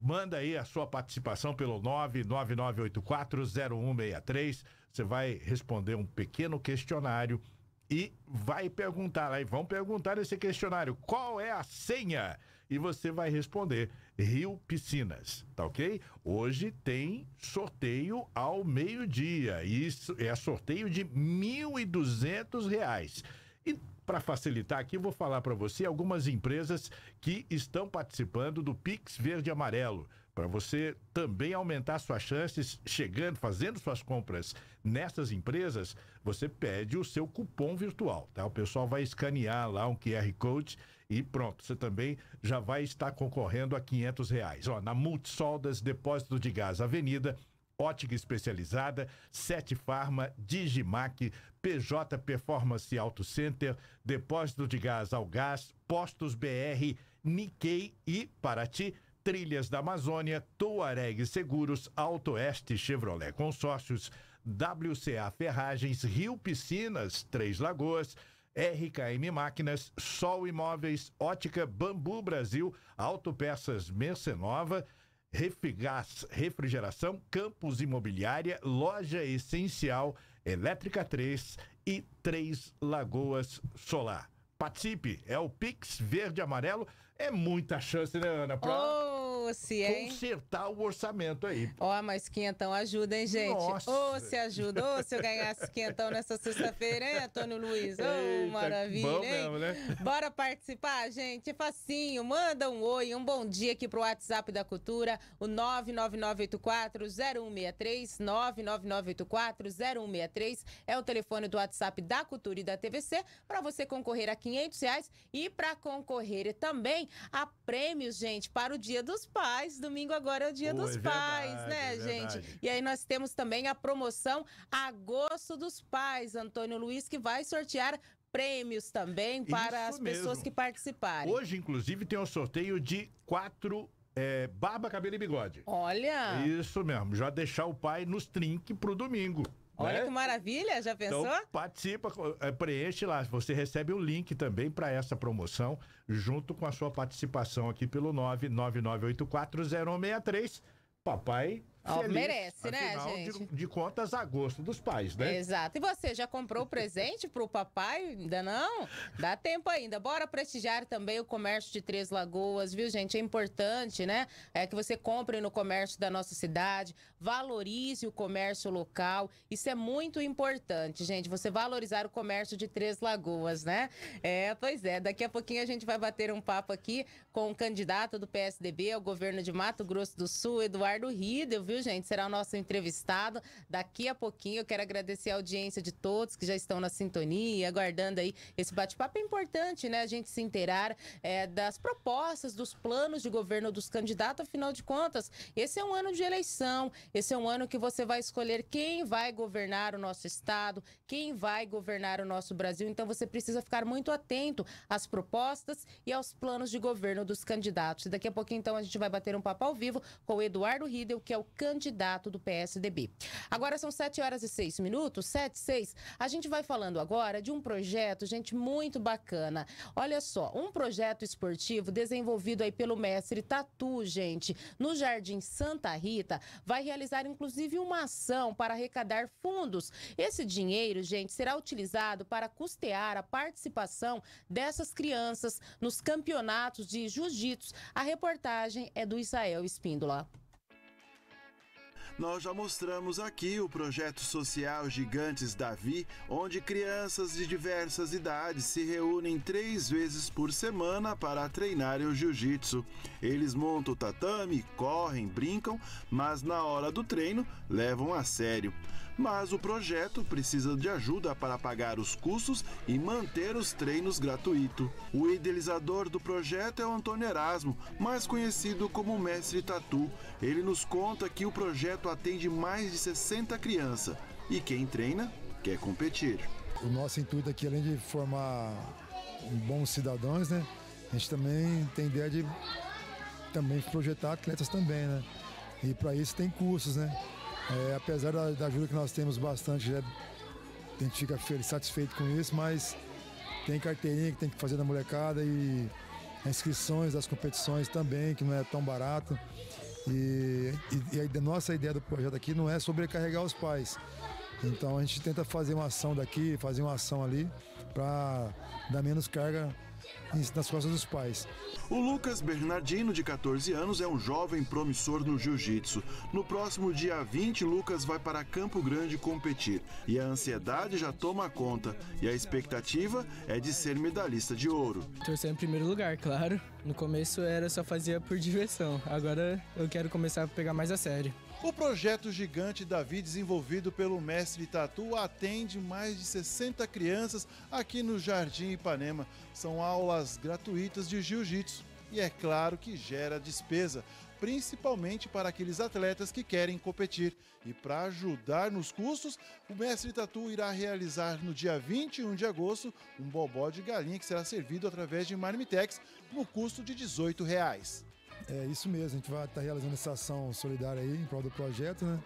Manda aí a sua participação pelo 999840163. Você vai responder um pequeno questionário e vai perguntar aí, vão perguntar nesse questionário qual é a senha e você vai responder Rio Piscinas, tá ok? Hoje tem sorteio ao meio-dia. Isso é sorteio de 1.200 reais. E para facilitar aqui, vou falar para você algumas empresas que estão participando do Pix Verde Amarelo. Para você também aumentar suas chances chegando, fazendo suas compras nessas empresas, você pede o seu cupom virtual, tá? O pessoal vai escanear lá um QR Code e pronto, você também já vai estar concorrendo a 500 reais. Ó, na Multisoldas, Depósito de Gás Avenida, Ótica Especializada, Sete Farma, Digimac, PJ Performance Auto Center, Depósito de Gás ao Gás, Postos BR, Nikkei e Paraty, Trilhas da Amazônia, Tuareg Seguros, Auto Oeste Chevrolet Consórcios, WCA Ferragens, Rio Piscinas, Três Lagoas, RKM Máquinas, Sol Imóveis, Ótica Bambu Brasil, Autopeças Mercenova, Refrigás Refrigeração, Campos Imobiliária, Loja Essencial, Elétrica 3 e Três Lagoas Solar. Participe, é o Pix Verde Amarelo. É muita chance, né, Ana? Pra Ô, se hein? consertar o orçamento aí. Ó, mas quinhentão ajuda, hein, gente? Nossa. Ô, se ajuda. Ô, se eu ganhasse quinhentão nessa sexta-feira, hein, Antônio Luiz? Ô, Eita, maravilha, bom hein? mesmo, né? Bora participar, gente? É facinho. Manda um oi, um bom dia aqui pro WhatsApp da Cultura, o 99984-0163, 99984-0163 é o telefone do WhatsApp da Cultura e da TVC para você concorrer a 500 reais e para concorrer também a prêmios, gente, para o Dia dos Pais. Domingo agora é o Dia Pô, dos é Pais, verdade, né, é gente? E aí nós temos também a promoção Agosto dos Pais, Antônio Luiz, que vai sortear prêmios também para Isso as pessoas mesmo. que participarem. Hoje, inclusive, tem o sorteio de quatro é, barba, cabelo e bigode. Olha! Isso mesmo, já deixar o pai nos trinque pro domingo. Olha né? que maravilha, já pensou? Então, participa, é, preenche lá. Você recebe o link também para essa promoção, junto com a sua participação aqui pelo 999840163. Papai. Ó, feliz. merece, né, Afinal de- gente? De, contas, agosto dos pais, né? Exato. E você já comprou o presente pro papai? Ainda não? Dá tempo ainda. Bora prestigiar também o comércio de Três Lagoas, viu, gente? É importante, né? É que você compre no comércio da nossa cidade, valorize o comércio local. Isso é muito importante, gente. Você valorizar o comércio de Três Lagoas, né? É, pois é. Daqui a pouquinho a gente vai bater um papo aqui com o candidato do PSDB ao governo de Mato Grosso do Sul, Eduardo Riedel, viu, gente? Será o nosso entrevistado daqui a pouquinho. Eu quero agradecer a audiência de todos que já estão na sintonia, aguardando aí esse bate-papo. É importante, né? A gente se inteirar é, das propostas, dos planos de governo dos candidatos, afinal de contas, esse é um ano de eleição, esse é um ano que você vai escolher quem vai governar o nosso estado, quem vai governar o nosso Brasil. Então você precisa ficar muito atento às propostas e aos planos de governo dos candidatos. E daqui a pouquinho, então, a gente vai bater um papo ao vivo com o Eduardo Riedel, que é o candidato do PSDB. Agora são 7 horas e 6 minutos, 7 e 6. A gente vai falando agora de um projeto, gente, muito bacana. Olha só, um projeto esportivo desenvolvido aí pelo mestre Tatu, gente, no Jardim Santa Rita, vai realizar inclusive uma ação para arrecadar fundos. Esse dinheiro, gente, será utilizado para custear a participação dessas crianças nos campeonatos de jiu-jitsu. A reportagem é do Israel Espíndola. Nós já mostramos aqui o projeto social Gigantes Davi, onde crianças de diversas idades se reúnem três vezes por semana para treinarem o jiu-jitsu. Eles montam o tatame, correm, brincam, mas na hora do treino levam a sério. Mas o projeto precisa de ajuda para pagar os custos e manter os treinos gratuitos. O idealizador do projeto é o Antônio Erasmo, mais conhecido como Mestre Tatu. Ele nos conta que o projeto atende mais de 60 crianças e quem treina quer competir. O nosso intuito aqui, além de formar bons cidadãos, né? A gente também tem ideia de também projetar atletas também, né? E para isso tem cursos, né? É, apesar da, da ajuda que nós temos bastante, já, a gente fica feliz, satisfeito com isso, mas tem carteirinha que tem que fazer da molecada e inscrições das competições também, que não é tão barato. E, e, e a nossa ideia do projeto aqui não é sobrecarregar os pais. Então a gente tenta fazer uma ação daqui, fazer uma ação ali, para dar menos carga nas costas dos pais. O Lucas Bernardino, de 14 anos, é um jovem promissor no jiu-jitsu. No próximo dia 20, Lucas vai para Campo Grande competir. E a ansiedade já toma conta. E a expectativa é de ser medalhista de ouro. Torcer em primeiro lugar, claro. No começo era só fazia por diversão. Agora eu quero começar a pegar mais a sério. O projeto Gigante Davi, desenvolvido pelo mestre Tatu, atende mais de 60 crianças aqui no Jardim Ipanema. São aulas gratuitas de jiu-jitsu e é claro que gera despesa, principalmente para aqueles atletas que querem competir. E para ajudar nos custos, o mestre Tatu irá realizar no dia 21 de agosto um bobó de galinha que será servido através de marmitex no custo de 18 reais. É isso mesmo, a gente vai estar realizando essa ação solidária aí em prol do projeto, né?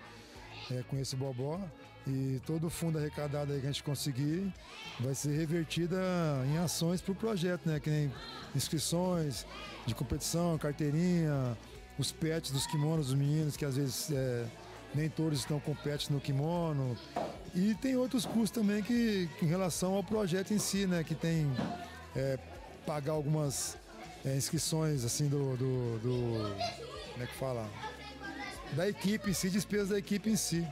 É, com esse bobó. E todo o fundo arrecadado aí que a gente conseguir vai ser revertida em ações para o projeto, né? Que nem inscrições de competição, carteirinha, os pets dos kimonos dos meninos, que às vezes é, nem todos estão com pets no kimono. E tem outros custos também que em relação ao projeto em si, né? Que tem é, pagar algumas é, inscrições assim do, do, do. Como é que fala? Da equipe em si, despesas da equipe em si.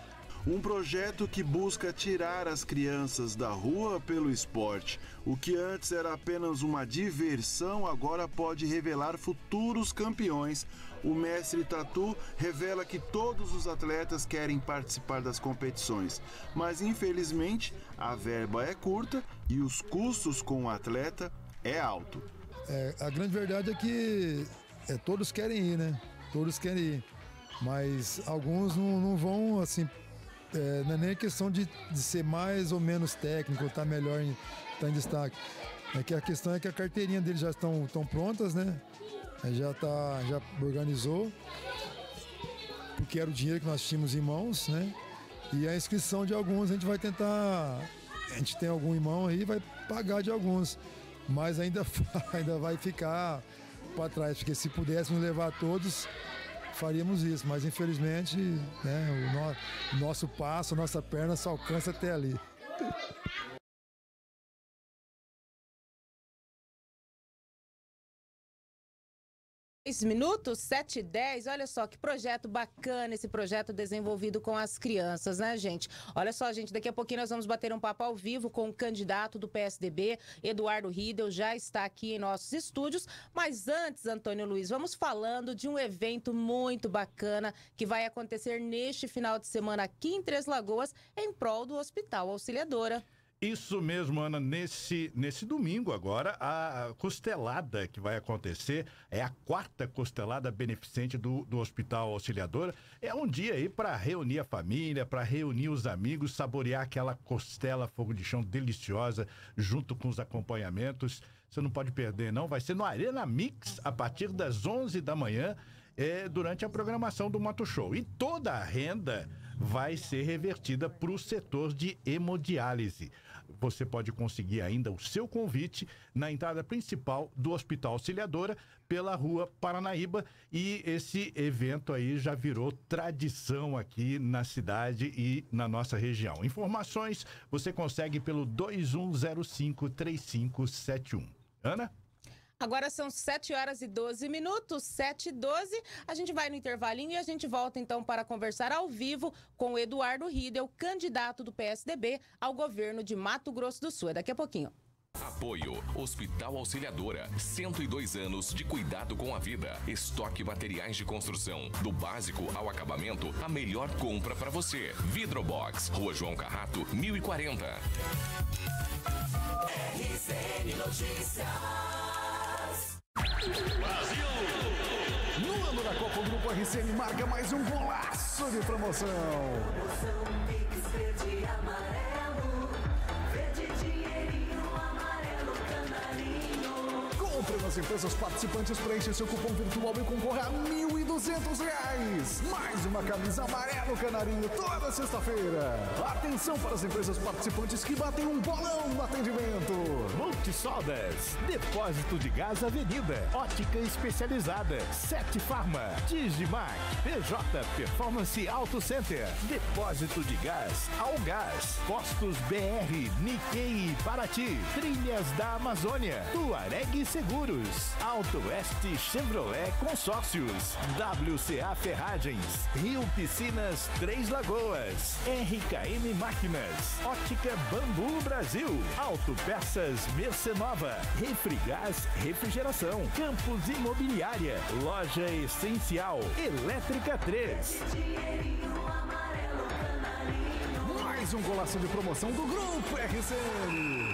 Um projeto que busca tirar as crianças da rua pelo esporte. O que antes era apenas uma diversão, agora pode revelar futuros campeões. O mestre Tatu revela que todos os atletas querem participar das competições, mas infelizmente a verba é curta e os custos com o atleta é alto. É, a grande verdade é que é, todos querem ir, né? Todos querem ir. Mas alguns não, não vão assim é, não é nem questão de, de, ser mais ou menos técnico, estar tá melhor em, tá em destaque. É que a questão é que a carteirinha deles já estão, estão prontas, né? Já tá, já organizou, porque era o dinheiro que nós tínhamos em mãos, né? E a inscrição de alguns a gente vai tentar, a gente tem algum irmão aí, vai pagar de alguns, mas ainda, ainda vai ficar para trás, porque se pudéssemos levar todos, faríamos isso, mas infelizmente né, o, no, o nosso passo, a nossa perna só alcança até ali. Minutos, 7 e 10. Olha só que projeto bacana esse projeto desenvolvido com as crianças, né, gente? Olha só, gente, daqui a pouquinho nós vamos bater um papo ao vivo com o candidato do PSDB, Eduardo Riedel, já está aqui em nossos estúdios. Mas antes, Antônio Luiz, vamos falando de um evento muito bacana que vai acontecer neste final de semana aqui em Três Lagoas, em prol do Hospital Auxiliadora. Isso mesmo, Ana. Nesse, nesse domingo agora, a costelada que vai acontecer é a quarta costelada beneficente do, do Hospital Auxiliadora. É um dia aí para reunir a família, para reunir os amigos, saborear aquela costela fogo de chão deliciosa, junto com os acompanhamentos. Você não pode perder, não. Vai ser no Arena Mix, a partir das 11 da manhã, é, durante a programação do Moto Show. E toda a renda vai ser revertida para o setor de hemodiálise você pode conseguir ainda o seu convite na entrada principal do Hospital Auxiliadora, pela rua Paranaíba. E esse evento aí já virou tradição aqui na cidade e na nossa região. Informações você consegue pelo 21053571. Ana? Agora são 7 horas e 12 minutos, 7 e 12. A gente vai no intervalinho e a gente volta então para conversar ao vivo com o Eduardo Riedel, candidato do PSDB ao governo de Mato Grosso do Sul. É daqui a pouquinho. Apoio Hospital Auxiliadora, 102 anos de cuidado com a vida. Estoque materiais de construção, do básico ao acabamento, a melhor compra para você. Vidrobox, Rua João Carrato, 1040. RCN Notícias. Brasil! No ano da Copa, o Grupo RCN marca mais um golaço de promoção. Promoção nas empresas participantes, preencha seu cupom virtual e concorra a 1.200 reais. Mais uma camisa amarelo canarinho toda sexta-feira. Atenção para as empresas participantes que batem um bolão no atendimento. Multisodas, Depósito de Gás Avenida, Ótica Especializada, Sete Farma, Digimac, PJ Performance Auto Center, Depósito de Gás Algás, Postos BR, Nikkei Paraty, Trilhas da Amazônia, Tuareg Seguros, Auto Oeste Chevrolet Consórcios, WCA Ferragens, Rio Piscinas Três Lagoas, RKM Máquinas, Ótica Bambu Brasil, Autopeças Mercenova, Refrigás Refrigeração, Campos Imobiliária, Loja Essencial, Elétrica 3. Mais um golaço de promoção do Grupo RCN.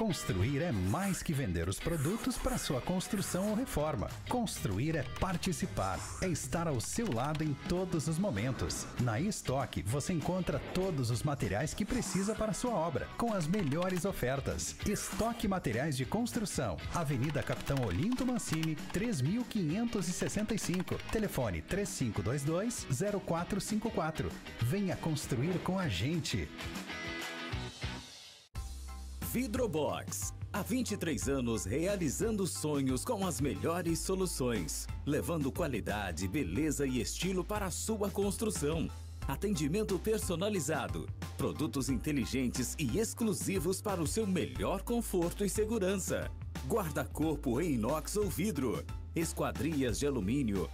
Construir é mais que vender os produtos para sua construção ou reforma. Construir é participar, é estar ao seu lado em todos os momentos. Na estoque você encontra todos os materiais que precisa para sua obra, com as melhores ofertas. Estoque Materiais de Construção, Avenida Capitão Olinto Mancini, 3565. Telefone 3522 0454. Venha construir com a gente. Vidrobox. Há 23 anos realizando sonhos com as melhores soluções, levando qualidade, beleza e estilo para a sua construção. Atendimento personalizado, Produtos inteligentes e exclusivos para o seu melhor conforto e segurança. Guarda-corpo em inox ou vidro. Esquadrias de alumínio.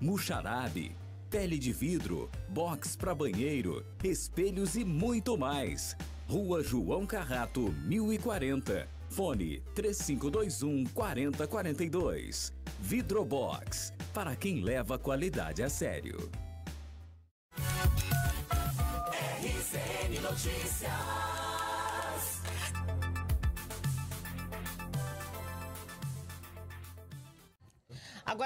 Muxarabe. Pele de vidro. Box para banheiro. Espelhos e muito mais. Rua João Carrato, 1040. Fone 3521 4042. Vidrobox. Para quem leva a qualidade a sério. RCN Notícias.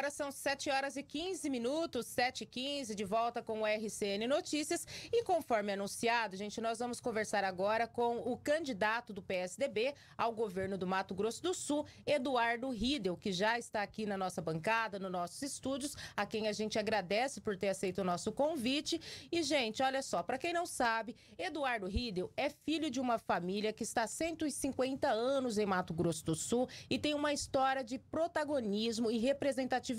Agora são 7 horas e 15 minutos, 7 e 15, de volta com o RCN Notícias. E conforme anunciado, gente, nós vamos conversar agora com o candidato do PSDB ao governo do Mato Grosso do Sul, Eduardo Riedel, que já está aqui na nossa bancada, nos nossos estúdios, a quem a gente agradece por ter aceito o nosso convite. E, gente, olha só, para quem não sabe, Eduardo Riedel é filho de uma família que está há 150 anos em Mato Grosso do Sul e tem uma história de protagonismo e representatividade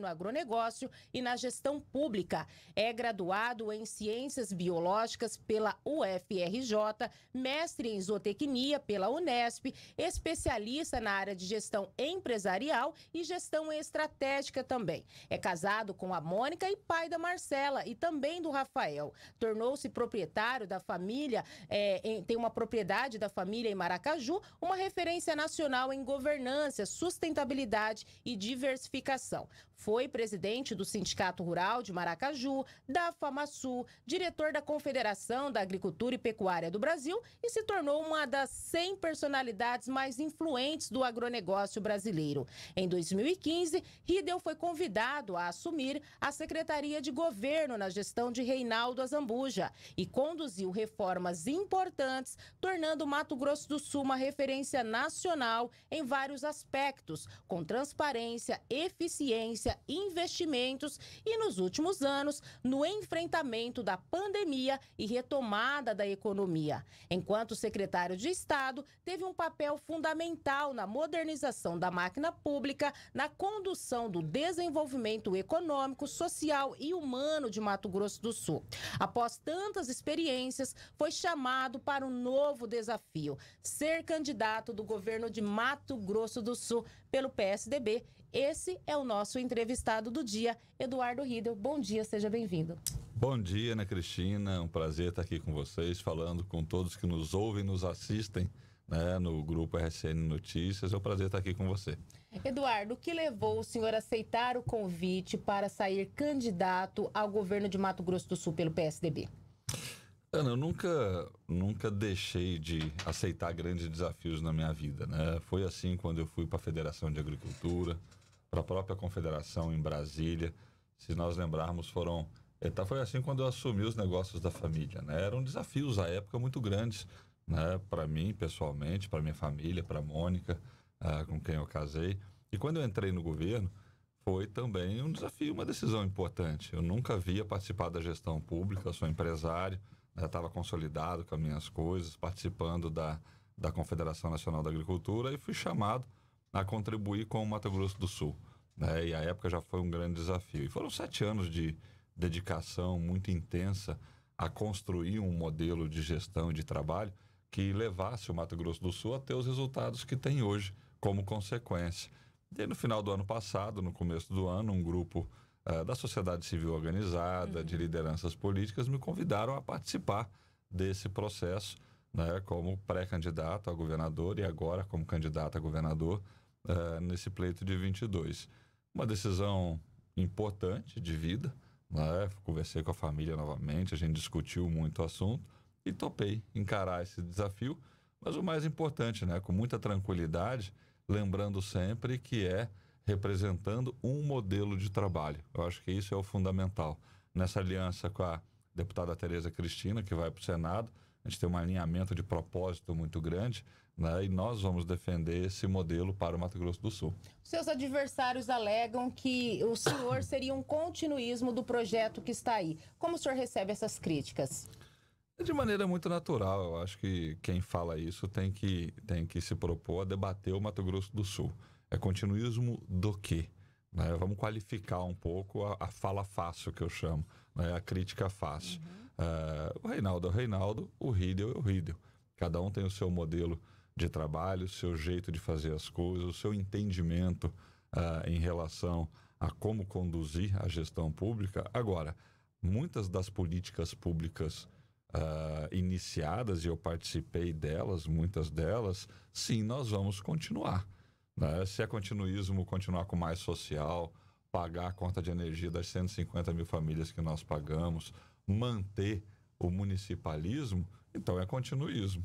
no agronegócio e na gestão pública. É graduado em Ciências Biológicas pela UFRJ, mestre em Zootecnia pela Unesp, especialista na área de gestão empresarial e gestão estratégica também. É casado com a Mônica e pai da Marcela e também do Rafael. Tornou-se proprietário da família, é, em- tem uma propriedade da família em Maracaju, uma referência nacional em governança, sustentabilidade e diversificação. Foi presidente do Sindicato Rural de Maracaju, da FamaSul, diretor da Confederação da Agricultura e Pecuária do Brasil e se tornou uma das 100 personalidades mais influentes do agronegócio brasileiro. Em 2015, Riedel foi convidado a assumir a Secretaria de Governo na gestão de Reinaldo Azambuja e conduziu reformas importantes, tornando Mato Grosso do Sul uma referência nacional em vários aspectos, com transparência, eficiência, investimentos e, nos últimos anos, no enfrentamento da pandemia e retomada da economia. Enquanto secretário de Estado, teve um papel fundamental na modernização da máquina pública, na condução do desenvolvimento econômico, social e humano de Mato Grosso do Sul. Após tantas experiências, foi chamado para um novo desafio: ser candidato do governo de Mato Grosso do Sul pelo PSDB. Esse é o nosso entrevistado do dia, Eduardo Riedel. Bom dia, seja bem-vindo. Bom dia, Ana Cristina. Um prazer estar aqui com vocês, falando com todos que nos ouvem, nos assistem né, no grupo RCN Notícias. É um prazer estar aqui com você. Eduardo, o que levou o senhor a aceitar o convite para sair candidato ao governo de Mato Grosso do Sul pelo PSDB? Ana, eu nunca, nunca deixei de aceitar grandes desafios na minha vida. Né? Foi assim quando eu fui para a Federação de Agricultura, para a própria Confederação em Brasília. Se nós lembrarmos, foram. eh, tá, Foi assim quando eu assumi os negócios da família. Né? Eram desafios à época muito grandes né? para mim, pessoalmente, para minha família, para a Mônica, ah, com quem eu casei. E quando eu entrei no governo, foi também um desafio, uma decisão importante. Eu nunca havia participado da gestão pública, eu sou empresário, estava consolidado com as minhas coisas, participando da, da Confederação Nacional da Agricultura e fui chamado a contribuir com o Mato Grosso do Sul. né? E a época já foi um grande desafio. E foram sete anos de dedicação muito intensa a construir um modelo de gestão e de trabalho que levasse o Mato Grosso do Sul a ter os resultados que tem hoje como consequência. E no final do ano passado, no começo do ano, um grupo eh, da sociedade civil organizada, de lideranças políticas, me convidaram a participar desse processo, né, como pré-candidato a governador e agora como candidato a governador eh, nesse pleito de 22. Uma decisão importante de vida, né? Conversei com a família novamente, a gente discutiu muito o assunto e topei encarar esse desafio, mas o mais importante, né, com muita tranquilidade, lembrando sempre que é representando um modelo de trabalho. Eu acho que isso é o fundamental. Nessa aliança com a deputada Tereza Cristina, que vai para o Senado, a gente tem um alinhamento de propósito muito grande, né, e nós vamos defender esse modelo para o Mato Grosso do Sul. Seus adversários alegam que o senhor seria um continuismo do projeto que está aí. Como o senhor recebe essas críticas? De maneira muito natural, eu acho que quem fala isso tem que, tem que se propor a debater o Mato Grosso do Sul. É continuismo do quê? Né? Vamos qualificar um pouco a, a fala fácil que eu chamo. Né? A crítica fácil. É, o Reinaldo é o Reinaldo, o Riedel é o Riedel. Cada um tem o seu modelo de trabalho, seu jeito de fazer as coisas, o seu entendimento ah, em relação a como conduzir a gestão pública. Agora, muitas das políticas públicas ah, iniciadas, e eu participei delas, muitas delas, sim, nós vamos continuar. né? Se é continuismo, continuar com mais social, pagar a conta de energia das 150 mil famílias que nós pagamos, manter o municipalismo, então é continuismo.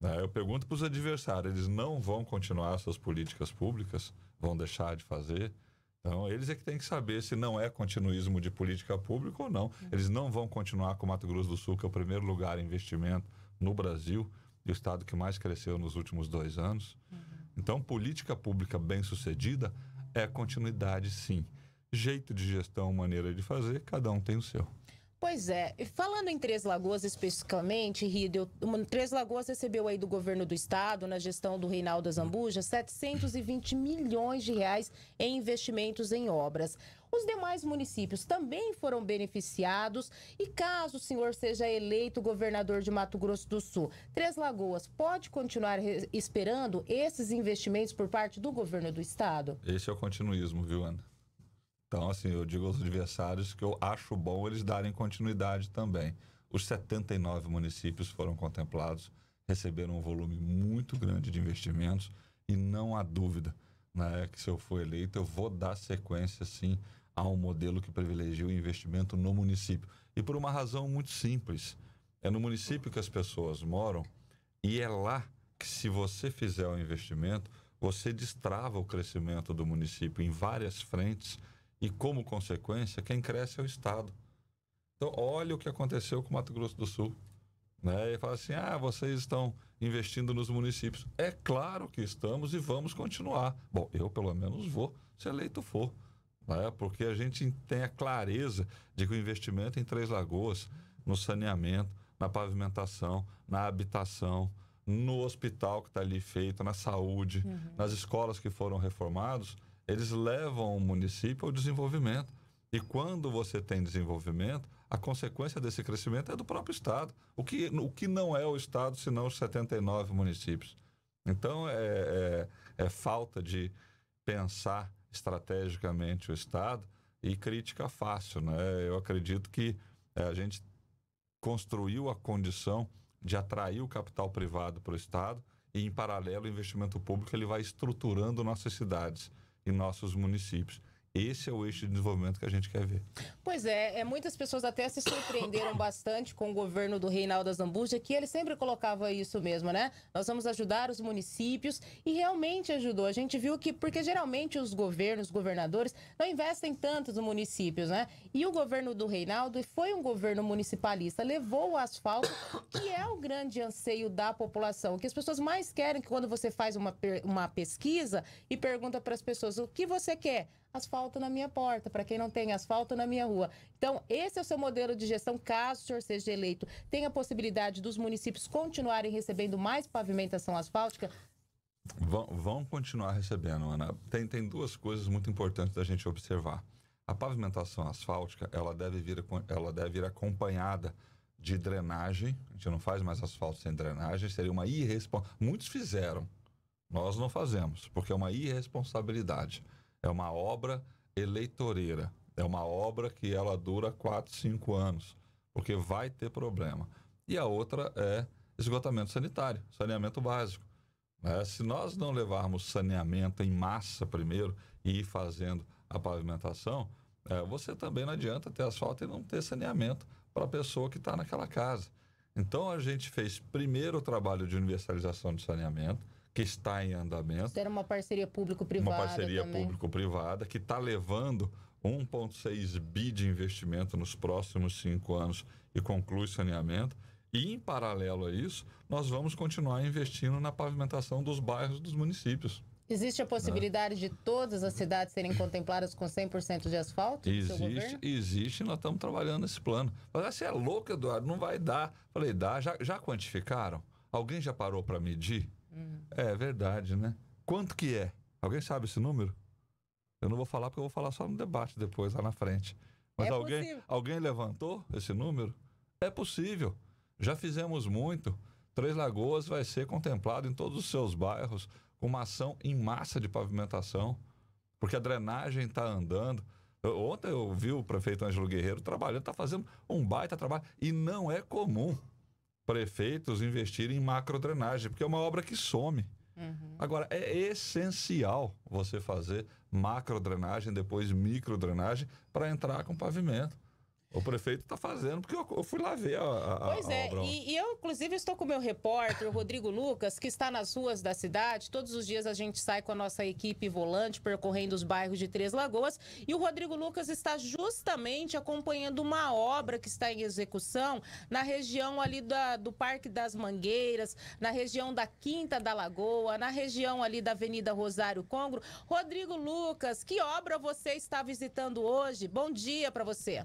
Né? Eu pergunto para os adversários, eles não vão continuar suas políticas públicas? Vão deixar de fazer? Então, eles é que têm que saber se não é continuismo de política pública ou não. Eles não vão continuar com o Mato Grosso do Sul, que é o primeiro lugar em investimento no Brasil e o estado que mais cresceu nos últimos dois anos. Então, política pública bem sucedida é continuidade, sim. Jeito de gestão, maneira de fazer, cada um tem o seu. Pois é, falando em Três Lagoas especificamente, uma- Três Lagoas recebeu aí do governo do estado, na gestão do Reinaldo Zambuja, 720 milhões de reais em investimentos em obras. Os demais municípios também foram beneficiados e caso o senhor seja eleito governador de Mato Grosso do Sul, Três Lagoas pode continuar esperando esses investimentos por parte do governo do estado? Esse é o continuismo, viu, Ana? Então, assim, eu digo aos adversários que eu acho bom eles darem continuidade também. Os 79 municípios foram contemplados, receberam um volume muito grande de investimentos e não há dúvida né, que se eu for eleito eu vou dar sequência, sim, a um modelo que privilegia o investimento no município. E por uma razão muito simples. É no município que as pessoas moram e é lá que, se você fizer o investimento, você destrava o crescimento do município em várias frentes e, como consequência, quem cresce é o Estado. Então, olha o que aconteceu com o Mato Grosso do Sul. Né? E fala assim: ah, vocês estão investindo nos municípios. É claro que estamos e vamos continuar. Bom, eu pelo menos vou, se eleito for. Né? Porque a gente tem a clareza de que o investimento em Três Lagoas, no saneamento, na pavimentação, na habitação, no hospital que está ali feito, na saúde, nas escolas que foram reformados, eles levam o município ao desenvolvimento. E quando você tem desenvolvimento, a consequência desse crescimento é do próprio Estado. O que, o que não é o Estado, senão os 79 municípios. Então, é, é, é falta de pensar estrategicamente o Estado e crítica fácil. Né? Eu acredito que é, a gente construiu a condição de atrair o capital privado para o Estado e, em paralelo, o investimento público ele vai estruturando nossas cidades e nossos municípios. Esse é o eixo de desenvolvimento que a gente quer ver. Pois é, é, muitas pessoas até se surpreenderam bastante com o governo do Reinaldo Zambuja, que ele sempre colocava isso mesmo, né? Nós vamos ajudar os municípios e realmente ajudou. A gente viu que, porque geralmente os governos, os governadores, não investem tanto nos municípios, né? E o governo do Reinaldo foi um governo municipalista, levou o asfalto, que é o grande anseio da população. O que as pessoas mais querem que quando você faz uma, uma pesquisa e pergunta para as pessoas o que você quer? asfalto na minha porta, para quem não tem asfalto na minha rua. Então, esse é o seu modelo de gestão, caso o senhor seja eleito. Tem a possibilidade dos municípios continuarem recebendo mais pavimentação asfáltica? Vão, vão continuar recebendo, Ana. Tem, tem duas coisas muito importantes da gente observar. A pavimentação asfáltica, ela deve vir, ela deve vir acompanhada de drenagem. A gente não faz mais asfalto sem drenagem, seria uma irresponsabilidade. Muitos fizeram, nós não fazemos, porque é uma irresponsabilidade. É uma obra eleitoreira. É uma obra que ela dura 4, 5 anos, porque vai ter problema. E a outra é esgotamento sanitário, saneamento básico. né? Se nós não levarmos saneamento em massa primeiro e ir fazendo a pavimentação, eh, você também não adianta ter asfalto e não ter saneamento para a pessoa que está naquela casa. Então a gente fez primeiro o trabalho de universalização de saneamento, que está em andamento Ter uma parceria público-privada uma parceria público-privada que está levando 1,6 bi de investimento nos próximos cinco anos e conclui saneamento. E, em paralelo a isso, nós vamos continuar investindo na pavimentação dos bairros dos municípios. Existe a possibilidade de todas as cidades serem contempladas com 100% de asfalto? Existe, existe, nós estamos trabalhando nesse plano. Mas você é louco, Eduardo, não vai dar. Falei, dá, já, já quantificaram? Alguém já parou para medir? É verdade, né? Quanto que é? Alguém sabe esse número? Eu não vou falar porque eu vou falar só no debate depois, lá na frente. Mas É alguém, possível. alguém levantou esse número? É possível. Já fizemos muito. Três Lagoas vai ser contemplado em todos os seus bairros com uma ação em massa de pavimentação, porque a drenagem está andando. Eu- ontem eu vi o prefeito Ângelo Guerreiro trabalhando, está fazendo um baita trabalho. E não é comum prefeitos investirem em macrodrenagem, porque é uma obra que some. Agora, é essencial você fazer macrodrenagem, depois microdrenagem, para entrar com pavimento. O prefeito está fazendo, porque eu, eu fui lá ver a, a, Pois a é, e, e eu, inclusive, estou com o meu repórter, o Rodrigo Lucas, que está nas ruas da cidade. Todos os dias a gente sai com a nossa equipe volante, percorrendo os bairros de Três Lagoas. E o Rodrigo Lucas está justamente acompanhando uma obra que está em execução na região ali da- do Parque das Mangueiras, na região da Quinta da Lagoa, na região ali da Avenida Rosário Congro. Rodrigo Lucas, que obra você está visitando hoje? Bom dia para você.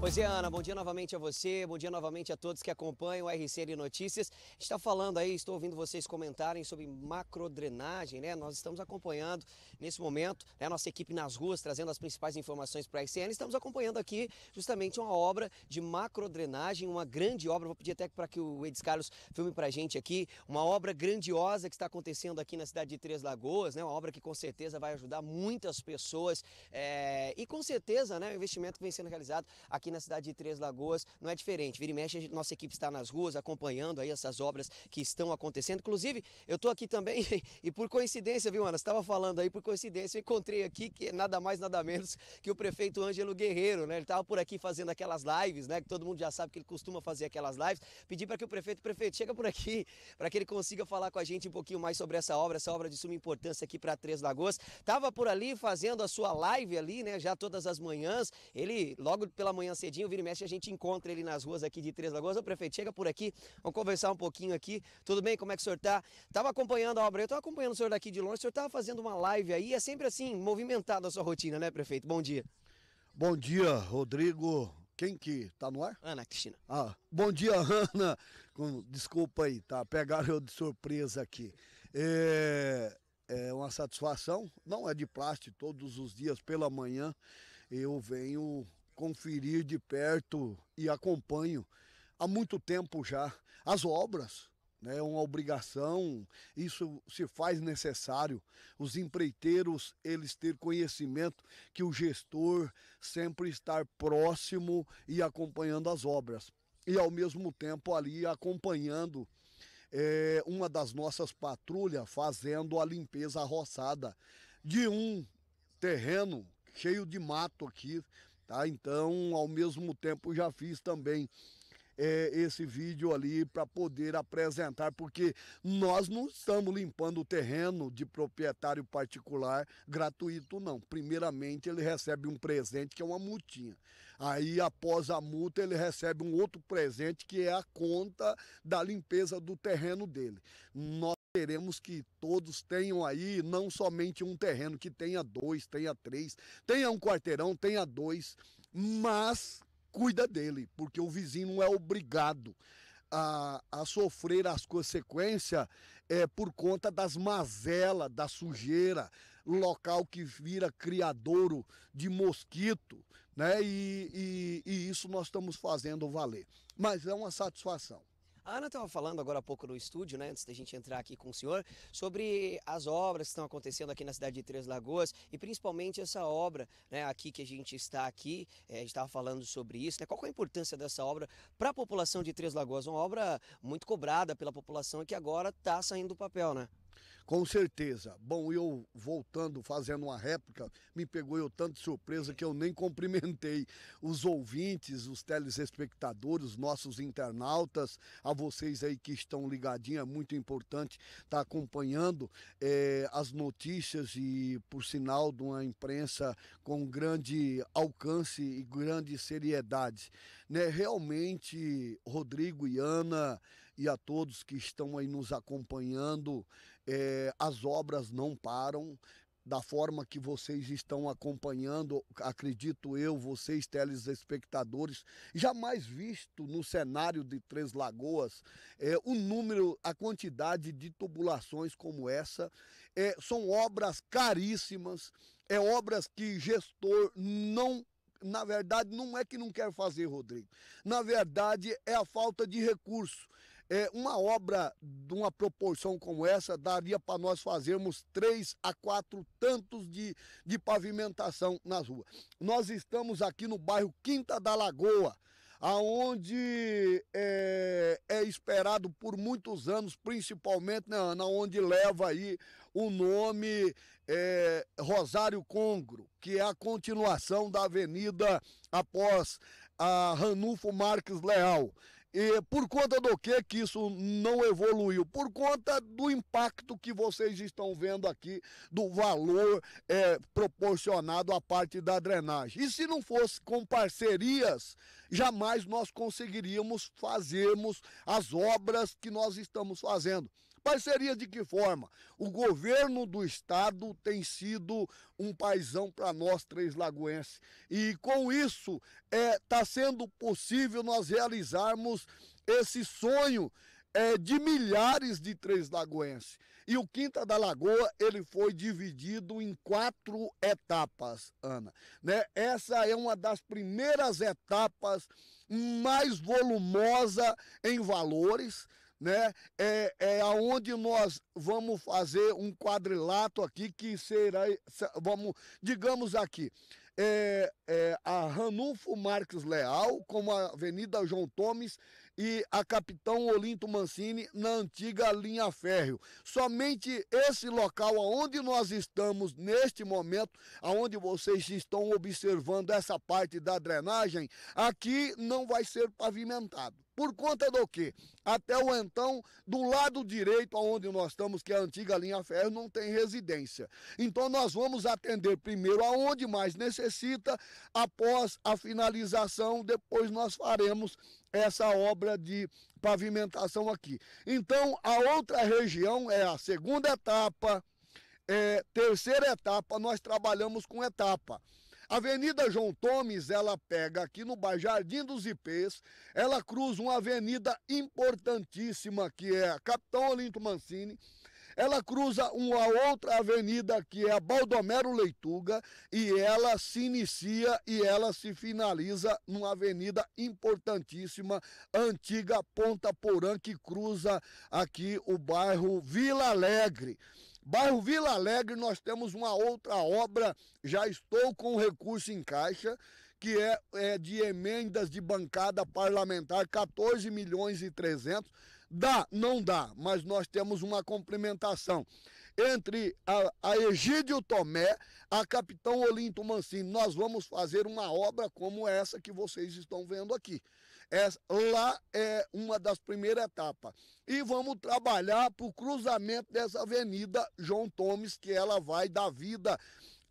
Pois é, Ana, bom dia novamente a você, bom dia novamente a todos que acompanham o RCN Notícias. Está falando aí, estou ouvindo vocês comentarem sobre macrodrenagem, né? Nós estamos acompanhando nesse momento, né, nossa equipe nas ruas, trazendo as principais informações para a RCN. Estamos acompanhando aqui justamente uma obra de macrodrenagem, uma grande obra. Vou pedir até para que o Edis Carlos filme para a gente aqui, uma obra grandiosa que está acontecendo aqui na cidade de Três Lagoas, né? Uma obra que com certeza vai ajudar muitas pessoas é, e com certeza, né, o investimento que vem sendo realizado aqui na cidade de Três Lagoas não é diferente. Vira e mexe, nossa equipe está nas ruas acompanhando aí essas obras que estão acontecendo. Inclusive, eu estou aqui também e por coincidência, viu, Ana? Estava falando aí, por coincidência, eu encontrei aqui que nada mais, nada menos que o prefeito Ângelo Guerreiro, né? Ele estava por aqui fazendo aquelas lives, né? Que todo mundo já sabe que ele costuma fazer aquelas lives. Pedi para que o prefeito, prefeito, chega por aqui, para que ele consiga falar com a gente um pouquinho mais sobre essa obra, essa obra de suma importância aqui para Três Lagoas. Tava por ali fazendo a sua live ali, né? Já todas as manhãs. Ele, logo pela manhã cedinho, vira e mexe, a gente encontra ele nas ruas aqui de Três Lagoas. Ô, prefeito, chega por aqui, vamos conversar um pouquinho aqui. Tudo bem? Como é que o senhor tá? Tava acompanhando a obra, eu tava acompanhando o senhor daqui de longe, o senhor tava fazendo uma live aí, é sempre assim, movimentado a sua rotina, né, prefeito? Bom dia. Bom dia, Rodrigo. Quem que tá no ar? Ana Cristina. Ah, bom dia, Ana. Desculpa aí, tá? Pegaram eu de surpresa aqui. É, é uma satisfação, não é de plástico, todos os dias pela manhã eu venho conferir de perto e acompanho há muito tempo já as obras. né? É uma obrigação, isso se faz necessário. Os empreiteiros, eles ter conhecimento que o gestor sempre estar próximo e acompanhando as obras. E ao mesmo tempo ali acompanhando eh, uma das nossas patrulhas fazendo a limpeza roçada de um terreno cheio de mato aqui, tá? Então, ao mesmo tempo, já fiz também é, esse vídeo ali para poder apresentar, porque nós não estamos limpando o terreno de proprietário particular gratuito, não. Primeiramente, ele recebe um presente que é uma multinha. Aí, após a multa, ele recebe um outro presente que é a conta da limpeza do terreno dele. Nós queremos que todos tenham aí não somente um terreno, que tenha dois, tenha três, tenha um quarteirão, tenha dois, mas cuida dele, porque o vizinho não é obrigado a, a sofrer as consequências é, por conta das mazelas, da sujeira, local que vira criadouro de mosquito, né? E, e, e isso nós estamos fazendo valer. Mas é uma satisfação. A Ana estava falando agora há pouco no estúdio, né, antes da gente entrar aqui com o senhor, sobre as obras que estão acontecendo aqui na cidade de Três Lagoas e principalmente essa obra, né, aqui que a gente está aqui, eh, a gente estava falando sobre isso, né, qual é a importância dessa obra para a população de Três Lagoas? Uma obra muito cobrada pela população e que agora está saindo do papel, né? Com certeza. Bom, eu voltando, fazendo uma réplica, me pegou eu tanto de surpresa que eu nem cumprimentei os ouvintes, os telespectadores, os nossos internautas, a vocês aí que estão ligadinhos, é muito importante estar acompanhando eh, as notícias e, por sinal, de uma imprensa com grande alcance e grande seriedade. Né? Realmente, Rodrigo e Ana e a todos que estão aí nos acompanhando, eh, as obras não param. Da forma que vocês estão acompanhando, acredito eu, vocês telespectadores, jamais visto no cenário de Três Lagoas é, o número, a quantidade de tubulações como essa. É, são obras caríssimas, é obras que gestor não na verdade, não é que não quer fazer, Rodrigo. Na verdade, é a falta de recurso. É, uma obra de uma proporção como essa daria para nós fazermos três a quatro tantos de, de pavimentação nas ruas. Nós estamos aqui no bairro Quinta da Lagoa, aonde é, é, esperado por muitos anos, principalmente né, Ana, onde leva aí o nome é, Rosário Congro, que é a continuação da avenida após a Ranulfo Marques Leal. E por conta do que que isso não evoluiu? Por conta do impacto que vocês estão vendo aqui, do valor é, proporcionado à parte da drenagem. E se não fosse com parcerias, jamais nós conseguiríamos fazermos as obras que nós estamos fazendo. Parceria de que forma? O governo do estado tem sido um paizão para nós três lagoenses. E com isso está é, tá sendo possível nós realizarmos esse sonho é, de milhares de três lagoenses. E o Quinta da Lagoa, ele foi dividido em quatro etapas, Ana. Né? Essa é uma das primeiras etapas mais volumosa em valores, né? É, é aonde nós vamos fazer um quadrilato aqui que será, vamos, digamos aqui, é, é, a Ranulfo Marques Leal, como a Avenida João Tomes e a Capitão Olinto Mancini na antiga linha férreo. Somente esse local aonde nós estamos neste momento, aonde vocês estão observando essa parte da drenagem, aqui não vai ser pavimentado. Por conta do quê? Até o então, do lado direito, onde nós estamos, que é a antiga linha ferro, não tem residência. Então nós vamos atender primeiro aonde mais necessita, após a finalização, depois nós faremos essa obra de pavimentação aqui. Então, a outra região é a segunda etapa, é, terceira etapa, nós trabalhamos com etapa. Avenida João Tomes, ela pega aqui no bairro Jardim dos Ipês, ela cruza uma avenida importantíssima que é a Capitão Olinto Mancini, ela cruza uma outra avenida que é a Baldomero Leituga e ela se inicia e ela se finaliza numa avenida importantíssima, antiga Ponta Porã, que cruza aqui o bairro Vila Alegre. Bairro Vila Alegre, nós temos uma outra obra, já estou com recurso em caixa, que é, é de emendas de bancada parlamentar, 14 milhões e 300. Dá, não dá, mas nós temos uma complementação entre a, a Egídio Tomé, a Capitão Olinto Mancini. Nós vamos fazer uma obra como essa que vocês estão vendo aqui. Essa, lá é uma das primeiras etapas. E vamos trabalhar para o cruzamento dessa avenida João Tomes, que ela vai dar vida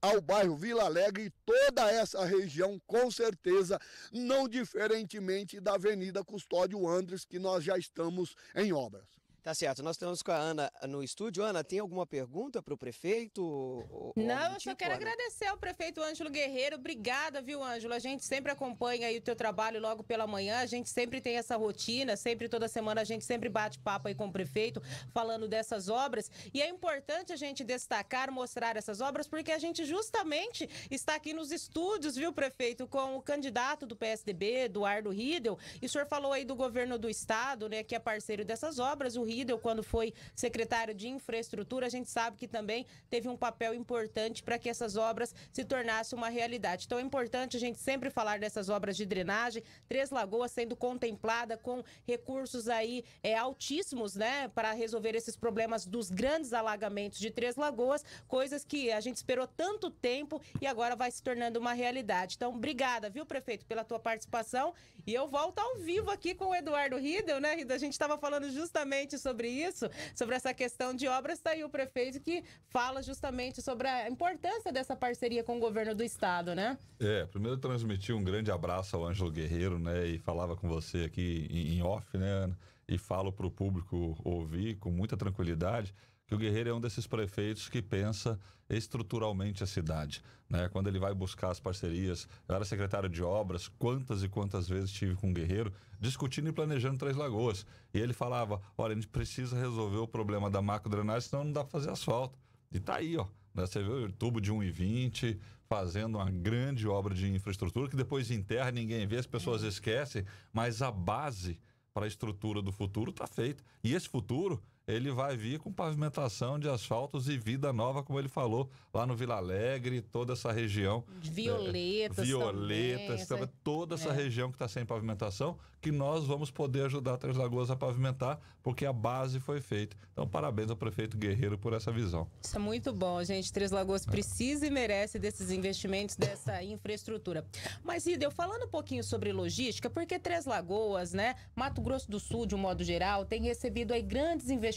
ao bairro Vila Alegre e toda essa região, com certeza, não diferentemente da Avenida Custódio Andres, que nós já estamos em obras. Tá certo, nós estamos com a Ana no estúdio. Ana, tem alguma pergunta para o prefeito? Ou, Não, eu tipo, só quero Ana? agradecer ao prefeito Ângelo Guerreiro. Obrigada, viu, Ângelo? A gente sempre acompanha aí o teu trabalho logo pela manhã. A gente sempre tem essa rotina, sempre toda semana a gente sempre bate papo aí com o prefeito falando dessas obras. E é importante a gente destacar, mostrar essas obras, porque a gente justamente está aqui nos estúdios, viu, prefeito, com o candidato do PSDB, Eduardo Riedel. E o senhor falou aí do governo do estado, né, que é parceiro dessas obras. O Riedel, quando foi secretário de infraestrutura, a gente sabe que também teve um papel importante para que essas obras se tornassem uma realidade. Então é importante a gente sempre falar dessas obras de drenagem, Três Lagoas sendo contemplada com recursos aí é, altíssimos, né, para resolver esses problemas dos grandes alagamentos de Três Lagoas, coisas que a gente esperou tanto tempo e agora vai se tornando uma realidade. Então, obrigada, viu, prefeito, pela tua participação. E eu volto ao vivo aqui com o Eduardo Riedel, né, Riedel? A gente estava falando justamente sobre isso, sobre essa questão de obras. Está aí o prefeito que fala justamente sobre a importância dessa parceria com o governo do estado, né? É, primeiro transmitir um grande abraço ao Ângelo Guerreiro, né? E falava com você aqui em off, né? E falo para o público ouvir com muita tranquilidade que o Guerreiro é um desses prefeitos que pensa estruturalmente a cidade. Né? Quando ele vai buscar as parcerias, eu era secretário de obras, quantas e quantas vezes estive com o Guerreiro discutindo e planejando Três Lagoas. E ele falava: olha, a gente precisa resolver o problema da macro drenagem, senão não dá para fazer asfalto. E tá aí, ó. Né? Você vê o tubo de 1,20 fazendo uma grande obra de infraestrutura que depois enterra, ninguém vê, as pessoas esquecem, mas a base para a estrutura do futuro está feita. E esse futuro ele vai vir com pavimentação de asfaltos e vida nova, como ele falou, lá no Vila Alegre, toda essa região. Violetas. É, violetas, também, toda essa é. região que está sem pavimentação, que nós vamos poder ajudar Três Lagoas a pavimentar, porque a base foi feita. Então, parabéns ao prefeito Guerreiro por essa visão. Isso é muito bom, gente. Três Lagoas precisa e merece desses investimentos, dessa infraestrutura. Mas, Ideu, falando um pouquinho sobre logística, porque Três Lagoas, né, Mato Grosso do Sul, de um modo geral, tem recebido aí grandes investimentos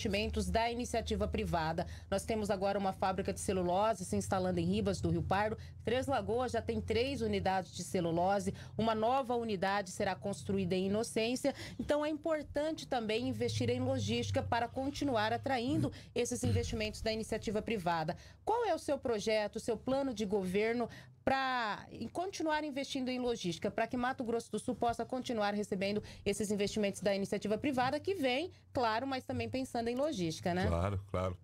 da iniciativa privada. Nós temos agora uma fábrica de celulose se instalando em Ribas do Rio Pardo. Três Lagoas já tem três unidades de celulose. Uma nova unidade será construída em Inocência. Então é importante também investir em logística para continuar atraindo esses investimentos da iniciativa privada. Qual é o seu projeto, o seu plano de governo para continuar investindo em logística, para que Mato Grosso do Sul possa continuar recebendo esses investimentos da iniciativa privada, que vem, claro, mas também pensando em logística, né? Claro, claro.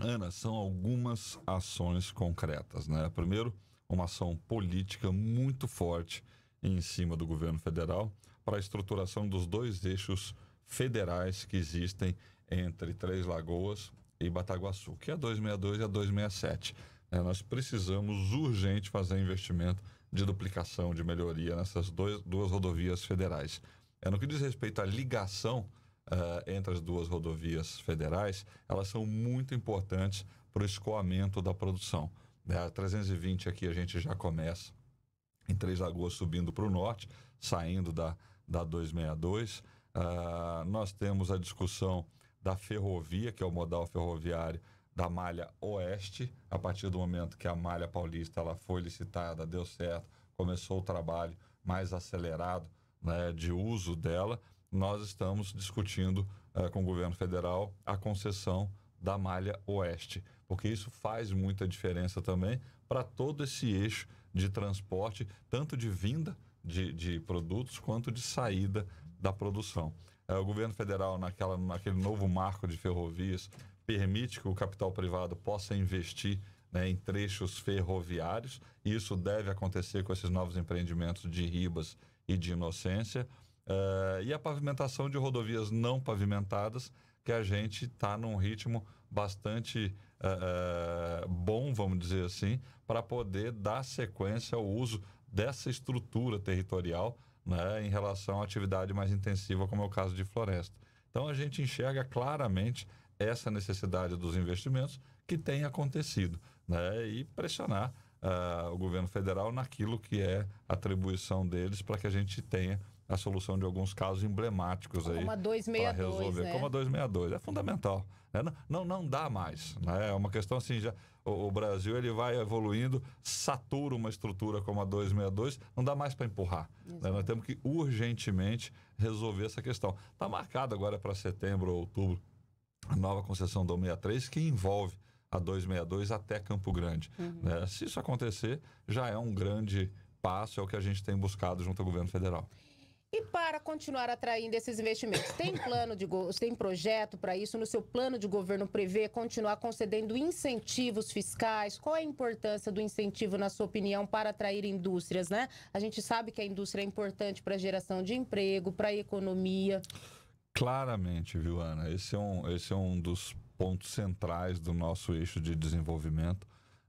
Ana, são algumas ações concretas, né? Primeiro, uma ação política muito forte em cima do governo federal para a estruturação dos dois eixos federais que existem entre Três Lagoas e Bataguaçu, que é a 262 e a 267. É, nós precisamos urgente fazer investimento de duplicação, de melhoria nessas dois, duas rodovias federais. É, no que diz respeito à ligação uh, entre as duas rodovias federais, elas são muito importantes para o escoamento da produção. É, a 320 aqui a gente já começa em Três Lagoas subindo para o norte, saindo da, da 262. Uh, nós temos a discussão da ferrovia, que é o modal ferroviário, da malha oeste, a partir do momento que a malha paulista ela foi licitada, deu certo, começou o trabalho mais acelerado né, de uso dela, nós estamos discutindo uh, com o governo federal a concessão da malha oeste, porque isso faz muita diferença também para todo esse eixo de transporte, tanto de vinda de, de produtos quanto de saída da produção. Uh, o governo federal, naquela, naquele novo marco de ferrovias, permite que o capital privado possa investir né, em trechos ferroviários, e isso deve acontecer com esses novos empreendimentos de Ribas e de Inocência, uh, e a pavimentação de rodovias não pavimentadas, que a gente está num ritmo bastante uh, bom, vamos dizer assim, para poder dar sequência ao uso dessa estrutura territorial né, em relação à atividade mais intensiva, como é o caso de floresta. Então a gente enxerga claramente essa necessidade dos investimentos que tem acontecido né? e pressionar uh, o governo federal naquilo que é atribuição deles para que a gente tenha a solução de alguns casos emblemáticos Como aí a 262, para resolver. né? Como a 262, é fundamental. Né? Não, não, dá mais. Né? É uma questão assim, já, o, o, Brasil ele vai evoluindo, satura uma estrutura como a 262, não dá mais para empurrar. Né? Nós temos que urgentemente resolver essa questão. Está marcado agora para setembro ou outubro a nova concessão do 63, que envolve a 262 até Campo Grande. Uhum. Né? Se isso acontecer, já é um grande passo, é o que a gente tem buscado junto ao governo federal. E para continuar atraindo esses investimentos, tem plano de tem projeto para isso? No seu plano de governo prevê continuar concedendo incentivos fiscais? Qual é a importância do incentivo, na sua opinião, para atrair indústrias, né? A gente sabe que a indústria é importante para a geração de emprego, para a economia. Claramente, viu, Ana? Esse é um, esse é um dos pontos centrais do nosso eixo de desenvolvimento.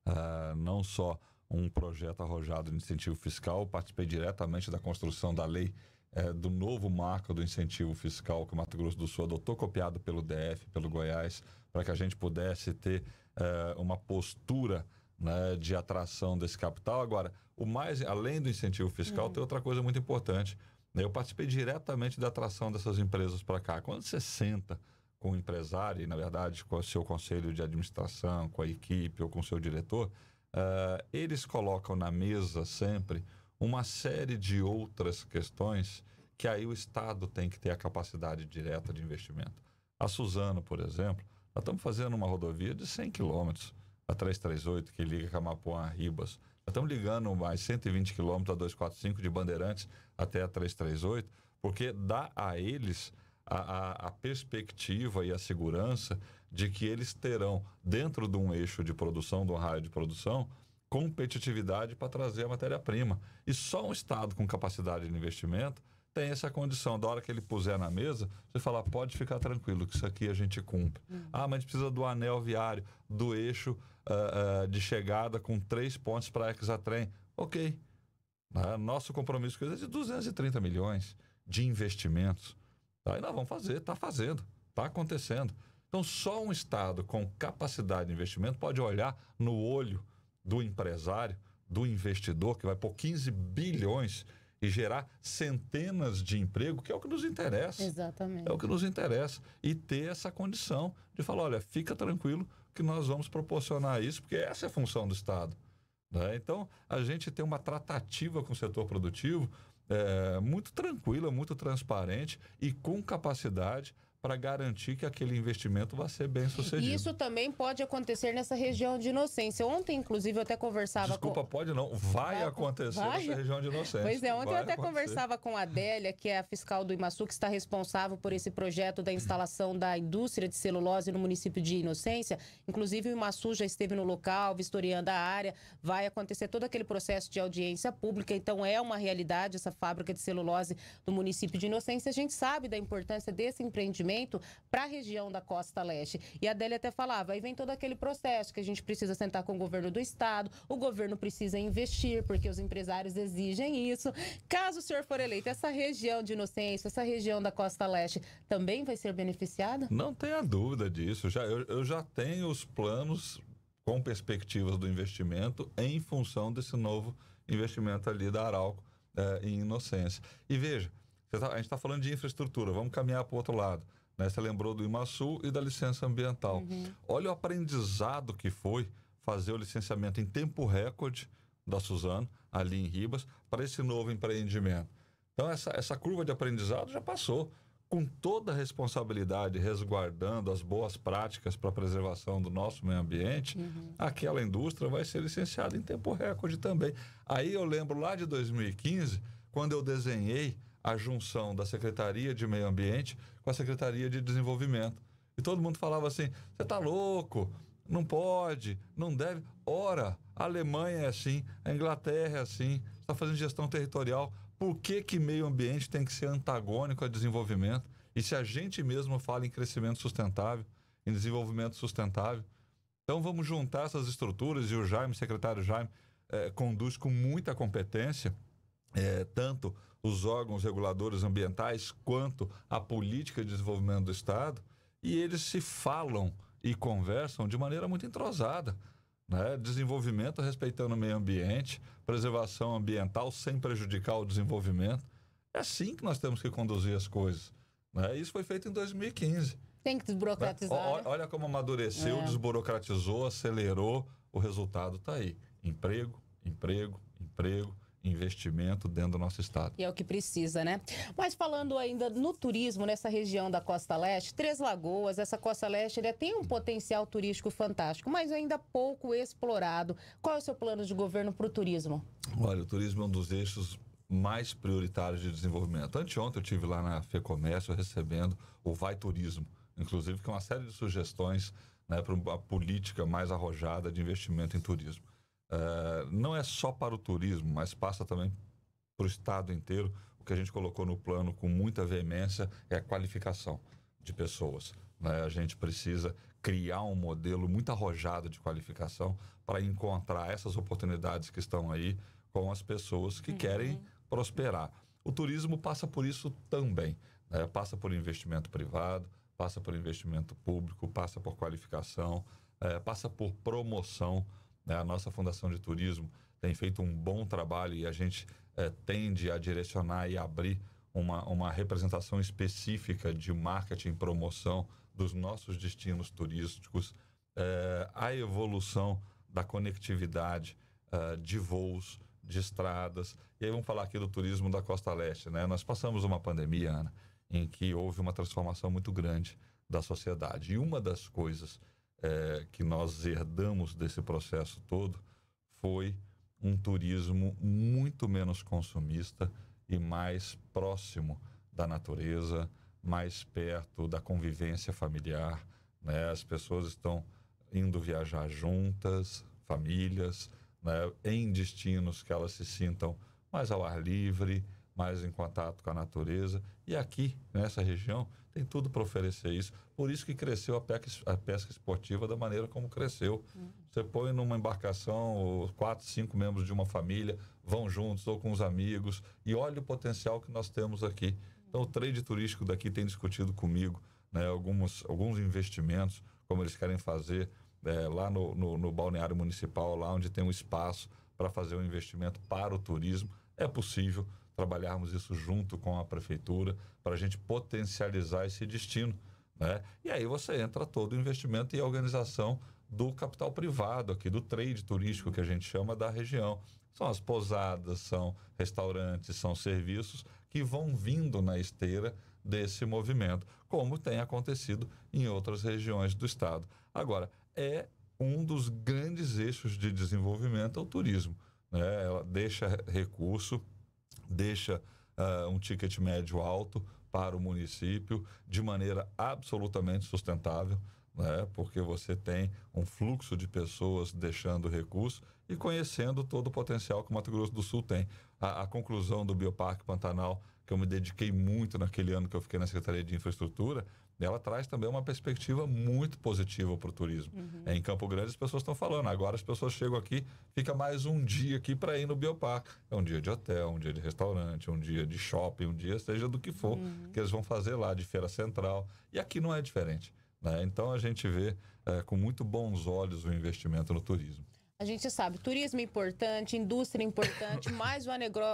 Uh, não só um projeto arrojado de incentivo fiscal, participei diretamente da construção da lei uh, do novo marco do incentivo fiscal que o Mato Grosso do Sul adotou, copiado pelo DF, pelo Goiás, para que a gente pudesse ter uh, uma postura né, de atração desse capital. Agora, o mais, além do incentivo fiscal, uhum. tem outra coisa muito importante eu participei diretamente da atração dessas empresas para cá. Quando você senta com o empresário, e na verdade com o seu conselho de administração, com a equipe ou com o seu diretor, uh, eles colocam na mesa sempre uma série de outras questões que aí o Estado tem que ter a capacidade direta de investimento. A Suzano, por exemplo, nós estamos fazendo uma rodovia de 100 quilômetros, a 338, que liga Camapuã a Ribas. Nós estamos ligando mais 120 quilômetros a 245 de Bandeirantes até a 338, porque dá a eles a, a, a, perspectiva e a segurança de que eles terão, dentro de um eixo de produção, de um raio de produção, competitividade para trazer a matéria-prima. E só um Estado com capacidade de investimento tem essa condição. Da hora que ele puser na mesa, você fala, pode ficar tranquilo, que isso aqui a gente cumpre. Uhum. Ah, mas a gente precisa do anel viário, do eixo ah, ah, de chegada com três pontos para Exatrem. Ok. Né? Nosso compromisso com é de 230 milhões de investimentos. Aí nós vamos fazer, está fazendo, está acontecendo. Então, só um Estado com capacidade de investimento pode olhar no olho do empresário, do investidor, que vai pôr 15 bilhões e gerar centenas de emprego, que é o que nos interessa. Exatamente. É o que nos interessa. E ter essa condição de falar: olha, fica tranquilo que nós vamos proporcionar isso, porque essa é a função do Estado. né? Então, a gente tem uma tratativa com o setor produtivo é, muito tranquila, muito transparente e com capacidade para garantir que aquele investimento vai ser bem sucedido. E isso também pode acontecer nessa região de Inocência. Ontem, inclusive, eu até conversava Desculpa, com. pode não. Vai, Vai acontecer vai? nessa região de inocência. Pois é, ontem Vai eu até acontecer. conversava com a Adélia, que é a fiscal do Imaçu, que está responsável por esse projeto da instalação da indústria de celulose no município de Inocência. Inclusive, o Imaçu já esteve no local, vistoriando a área. Vai acontecer todo aquele processo de audiência pública. Então, é uma realidade essa fábrica de celulose do município de Inocência. A gente sabe da importância desse empreendimento para a região da Costa Leste. E a Adélia até falava, aí vem todo aquele processo que a gente precisa sentar com o governo do estado, o governo precisa investir, porque os empresários exigem isso. Caso o senhor for eleito, essa região de Inocência, essa região da Costa Leste, também vai ser beneficiada? Não tenha dúvida disso. Já, eu, eu já tenho os planos com perspectivas do investimento em função desse novo investimento ali da Arauco eh, em Inocência. E veja, tá- a gente está falando de infraestrutura, vamos caminhar para o outro lado. Né? Você lembrou do Imaçu e da licença ambiental. Olha o aprendizado que foi fazer o licenciamento em tempo recorde da Suzano, ali em Ribas, para esse novo empreendimento. Então, essa, essa curva de aprendizado já passou. Com toda a responsabilidade, resguardando as boas práticas para a preservação do nosso meio ambiente, aquela indústria vai ser licenciada em tempo recorde também. Aí eu lembro lá de 2015, quando eu desenhei a junção da Secretaria de Meio Ambiente com a Secretaria de Desenvolvimento. E todo mundo falava assim: você está louco, não pode, não deve. Ora, a Alemanha é assim, a Inglaterra é assim, está fazendo gestão territorial. Por que, que meio ambiente tem que ser antagônico a desenvolvimento? E se a gente mesmo fala em crescimento sustentável, em desenvolvimento sustentável, então vamos juntar essas estruturas e o Jaime, secretário Jaime, eh, conduz com muita competência eh, tanto os órgãos reguladores ambientais quanto a política de desenvolvimento do Estado e eles se falam e conversam de maneira muito entrosada. Né? Desenvolvimento respeitando o meio ambiente, preservação ambiental sem prejudicar o desenvolvimento. É assim que nós temos que conduzir as coisas. Né? Isso foi feito em 2015. Tem que desburocratizar. Ó- né? Olha como amadureceu, É. desburocratizou, acelerou. O resultado está aí. Emprego, emprego, emprego, investimento dentro do nosso estado. E é o que precisa, né? Mas falando ainda no turismo, nessa região da Costa Leste, Três Lagoas, essa Costa Leste, ele tem um potencial turístico fantástico, mas ainda pouco explorado. Qual é o seu plano de governo para o turismo? Olha, o turismo é um dos eixos mais prioritários de desenvolvimento. Anteontem eu tive lá na FEComércio recebendo o Vai Turismo, inclusive com uma série de sugestões né, para uma política mais arrojada de investimento em turismo. Eh, não é só para o turismo, mas passa também para o estado inteiro. O que a gente colocou no plano com muita veemência é a qualificação de pessoas. né? A gente precisa criar um modelo muito arrojado de qualificação para encontrar essas oportunidades que estão aí com as pessoas que querem prosperar. O turismo passa por isso também. né? Passa por investimento privado, passa por investimento público, passa por qualificação, eh, passa por promoção. Né? A nossa Fundação de Turismo tem feito um bom trabalho e a gente eh, tende a direcionar e abrir uma, uma representação específica de marketing e promoção dos nossos destinos turísticos, eh, a evolução da conectividade eh, de voos, de estradas. E aí vamos falar aqui do turismo da Costa Leste. Né? Nós passamos uma pandemia, Ana, em que houve uma transformação muito grande da sociedade. E uma das coisas eh, que nós herdamos desse processo todo foi um turismo muito menos consumista e mais próximo da natureza, mais perto da convivência familiar, né? As pessoas estão indo viajar juntas, famílias, né? em destinos que elas se sintam mais ao ar livre, mais em contato com a natureza. E aqui, nessa região, tem tudo para oferecer isso. Por isso que cresceu a pesca, a pesca esportiva da maneira como cresceu. Você põe numa embarcação quatro, cinco membros de uma família, vão juntos ou com os amigos, e olha o potencial que nós temos aqui. Então, o trade turístico daqui tem discutido comigo né, alguns, alguns investimentos, como eles querem fazer é, lá no, no, no balneário municipal, lá onde tem um espaço para fazer um investimento para o turismo. É possível trabalharmos isso junto com a prefeitura para a gente potencializar esse destino. Né? E aí você entra todo o investimento e a organização do capital privado aqui, do trade turístico que a gente chama da região. São as pousadas, são restaurantes, são serviços que vão vindo na esteira desse movimento, como tem acontecido em outras regiões do estado. Agora, é um dos grandes eixos de desenvolvimento é o turismo. Né? Ela deixa recurso, deixa uh, um ticket médio alto para o município de maneira absolutamente sustentável, né? porque você tem um fluxo de pessoas deixando recurso e conhecendo todo o potencial que o Mato Grosso do Sul tem. A, a conclusão do Bioparque Pantanal, que eu me dediquei muito naquele ano que eu fiquei na Secretaria de Infraestrutura, ela traz também uma perspectiva muito positiva para o turismo. Uhum. Em Campo Grande as pessoas estão falando, agora as pessoas chegam aqui, fica mais um dia aqui para ir no Bioparque. É um dia de hotel, um dia de restaurante, um dia de shopping, um dia seja do que for, uhum. que eles vão fazer lá, de feira central. E aqui não é diferente. Né? Então a gente vê é, com muito bons olhos o investimento no turismo. A gente sabe, turismo é importante, indústria é importante, mas o,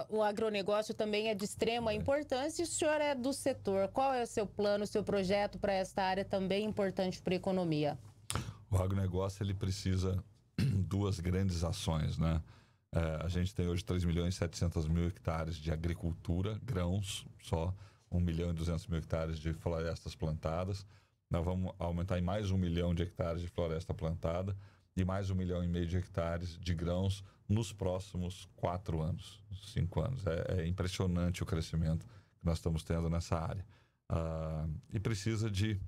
o agronegócio também é de extrema importância. E o senhor é do setor. Qual é o seu plano, o seu projeto para esta área também importante para a economia? O agronegócio ele precisa duas grandes ações, né? É, a gente tem hoje 3 milhões e 700 mil hectares de agricultura, grãos, só 1 milhão e 200 mil hectares de florestas plantadas. Nós vamos aumentar em mais um milhão de hectares de floresta plantada e mais um milhão e meio de hectares de grãos nos próximos quatro anos, cinco anos. É, é impressionante o crescimento que nós estamos tendo nessa área. Ah, e precisa de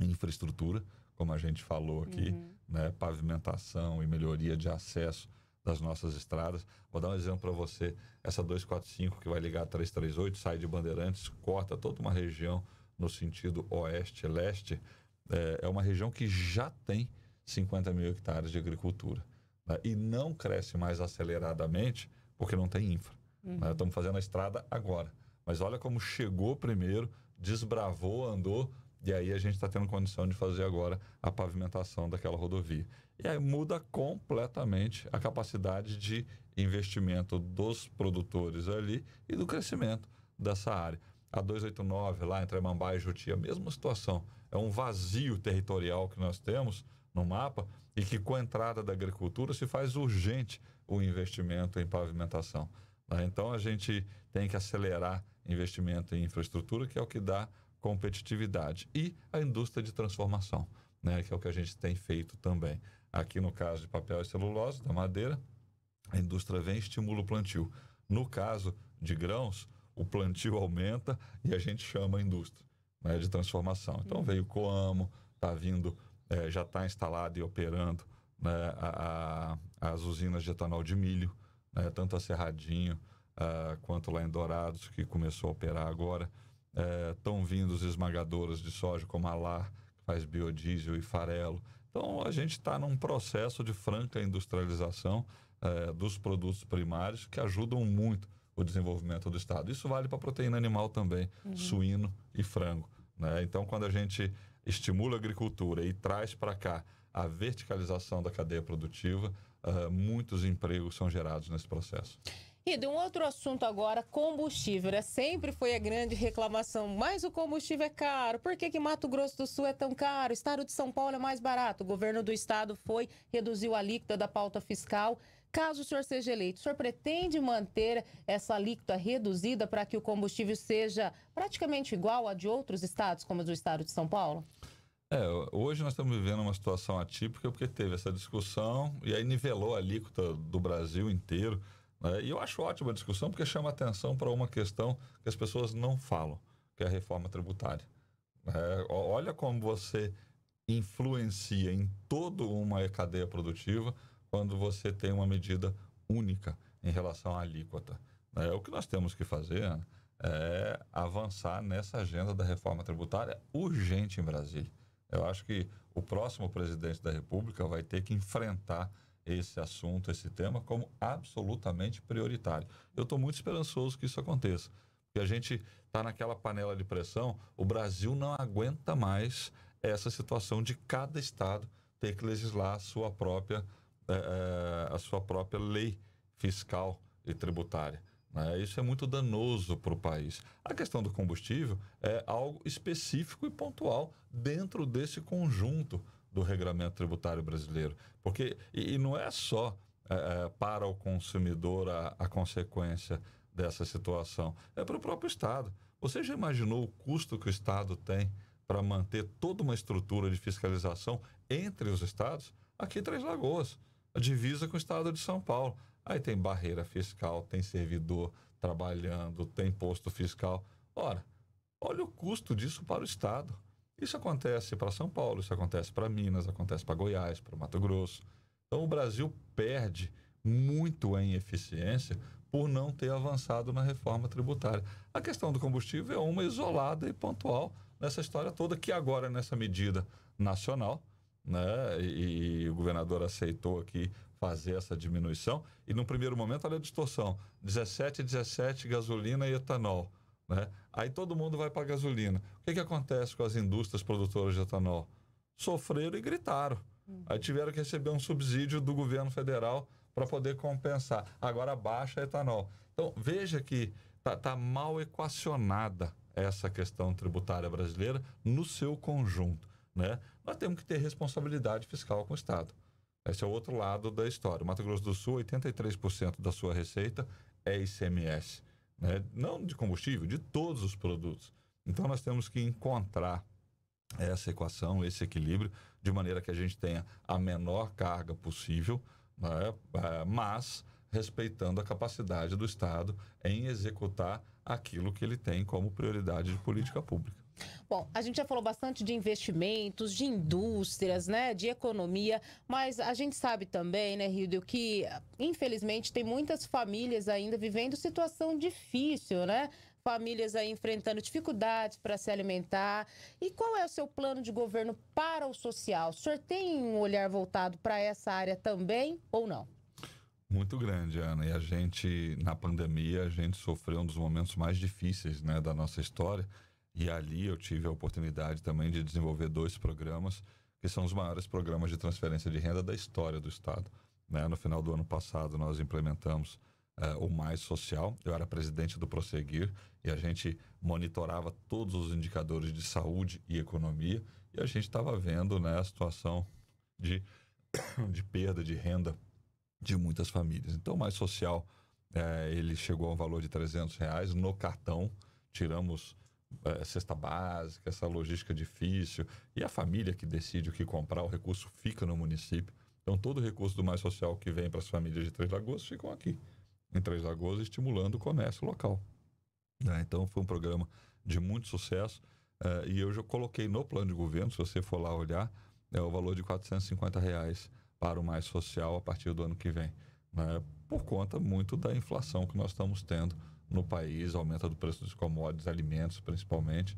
infraestrutura, como a gente falou aqui, uhum. né? pavimentação e melhoria de acesso das nossas estradas. Vou dar um exemplo para você. Essa 245 que vai ligar a 338 sai de Bandeirantes, corta toda uma região no sentido oeste-leste. É, é uma região que já tem 50 mil hectares de agricultura. Né? E não cresce mais aceleradamente porque não tem infra. Né? Uhum. Né? Estamos fazendo a estrada agora. Mas olha como chegou primeiro, desbravou, andou, e aí a gente está tendo condição de fazer agora a pavimentação daquela rodovia. E aí muda completamente a capacidade de investimento dos produtores ali e do crescimento dessa área. A 289, lá entre Mambá e Juti, a mesma situação. É um vazio territorial que nós temos no mapa e que com a entrada da agricultura se faz urgente o investimento em pavimentação. Né? Então a gente tem que acelerar investimento em infraestrutura, que é o que dá competitividade, e a indústria de transformação, né? que é o que a gente tem feito também. Aqui no caso de papel e celulose, da madeira, a indústria vem e estimula o plantio. No caso de grãos, o plantio aumenta e a gente chama a indústria né, de transformação. Então veio o Coamo, está vindo é, já está instalado e operando né, a, a, as usinas de etanol de milho, né, tanto a Cerradinho uh, quanto lá em Dourados, que começou a operar agora. Estão é, vindo os esmagadoras de soja, como a LAR, que faz biodiesel e farelo. Então, a gente está num processo de franca industrialização é, dos produtos primários que ajudam muito o desenvolvimento do Estado. Isso vale para proteína animal também, uhum. suíno e frango. Né? Então, quando a gente estimula a agricultura e traz para cá a verticalização da cadeia produtiva, uh, muitos empregos são gerados nesse processo. E de um outro assunto agora, combustível. Né? Sempre foi a grande reclamação, mas o combustível é caro. Por que, que Mato Grosso do Sul é tão caro? O estado de São Paulo é mais barato. O governo do estado foi, reduziu a alíquota da pauta fiscal Caso o senhor seja eleito, o senhor pretende manter essa alíquota reduzida para que o combustível seja praticamente igual a de outros estados, como do estado de São Paulo? É, hoje nós estamos vivendo uma situação atípica porque teve essa discussão e aí nivelou a alíquota do Brasil inteiro. Né? E eu acho ótima a discussão porque chama atenção para uma questão que as pessoas não falam, que é a reforma tributária. É, olha como você influencia em toda uma cadeia produtiva quando você tem uma medida única em relação à alíquota. É, o que nós temos que fazer é avançar nessa agenda da reforma tributária urgente em Brasília. Eu acho que o próximo presidente da República vai ter que enfrentar esse assunto, esse tema, como absolutamente prioritário. Eu estou muito esperançoso que isso aconteça, porque a gente está naquela panela de pressão, o Brasil não aguenta mais essa situação de cada estado ter que legislar a sua própria, é, a sua própria lei fiscal e tributária. Né? Isso é muito danoso para o país. A questão do combustível é algo específico e pontual dentro desse conjunto do regulamento tributário brasileiro. Porque, e, e não é só é, para o consumidor a, a consequência dessa situação, é para o próprio Estado. Você já imaginou o custo que o Estado tem para manter toda uma estrutura de fiscalização entre os estados? Aqui em Três Lagoas, a divisa com o estado de São Paulo. Aí tem barreira fiscal, tem servidor trabalhando, tem posto fiscal. Ora, olha o custo disso para o Estado. Isso acontece para São Paulo, isso acontece para Minas, acontece para Goiás, para Mato Grosso. Então o Brasil perde muito em eficiência por não ter avançado na reforma tributária. A questão do combustível é uma isolada e pontual nessa história toda, que agora, nessa medida nacional, né, e, e o governador aceitou aqui fazer essa diminuição. E no primeiro momento, olha a distorção: 17, 17 gasolina e etanol. Né? Aí todo mundo vai para gasolina. O que, que acontece com as indústrias produtoras de etanol? Sofreram e gritaram. Uhum. Aí tiveram que receber um subsídio do governo federal para poder compensar. Agora baixa etanol. Então veja que está tá mal equacionada essa questão tributária brasileira no seu conjunto. Né? Nós temos que ter responsabilidade fiscal com o Estado. Esse é o outro lado da história. O Mato Grosso do Sul, 83% da sua receita é ICMS. Né? Não de combustível, de todos os produtos. Então nós temos que encontrar essa equação, esse equilíbrio, de maneira que a gente tenha a menor carga possível, né? É, mas respeitando a capacidade do Estado em executar aquilo que ele tem como prioridade de política pública. Bom, a gente já falou bastante de investimentos, de indústrias, né, de economia, mas a gente sabe também, né, Rildo, que infelizmente tem muitas famílias ainda vivendo situação difícil, né? Famílias aí enfrentando dificuldades para se alimentar. E qual é o seu plano de governo para o social? O senhor tem um olhar voltado para essa área também ou não? Muito grande, Ana. E a gente, na pandemia, a gente sofreu um dos momentos mais difíceis né, da nossa história e ali eu tive a oportunidade também de desenvolver dois programas, que são os maiores programas de transferência de renda da história do Estado. Né? No final do ano passado, nós implementamos uh, o Mais Social. Eu era presidente do Prosseguir e a gente monitorava todos os indicadores de saúde e economia e a gente estava vendo né, a situação de, de perda de renda de muitas famílias. Então, o Mais Social, eh, ele chegou ao valor de 300 reais no cartão. Tiramos é, cesta básica, essa logística difícil. E a família que decide o que comprar, o recurso fica no município. Então, todo o recurso do Mais Social que vem para as famílias de Três Lagoas ficam aqui, em Três Lagoas, estimulando o comércio local. Né? Então, foi um programa de muito sucesso. Uh, e eu já coloquei no plano de governo, se você for lá olhar, é o valor de 450 reais para o Mais Social a partir do ano que vem. Né? Por conta muito da inflação que nós estamos tendo no país, aumenta do preço dos commodities, alimentos principalmente.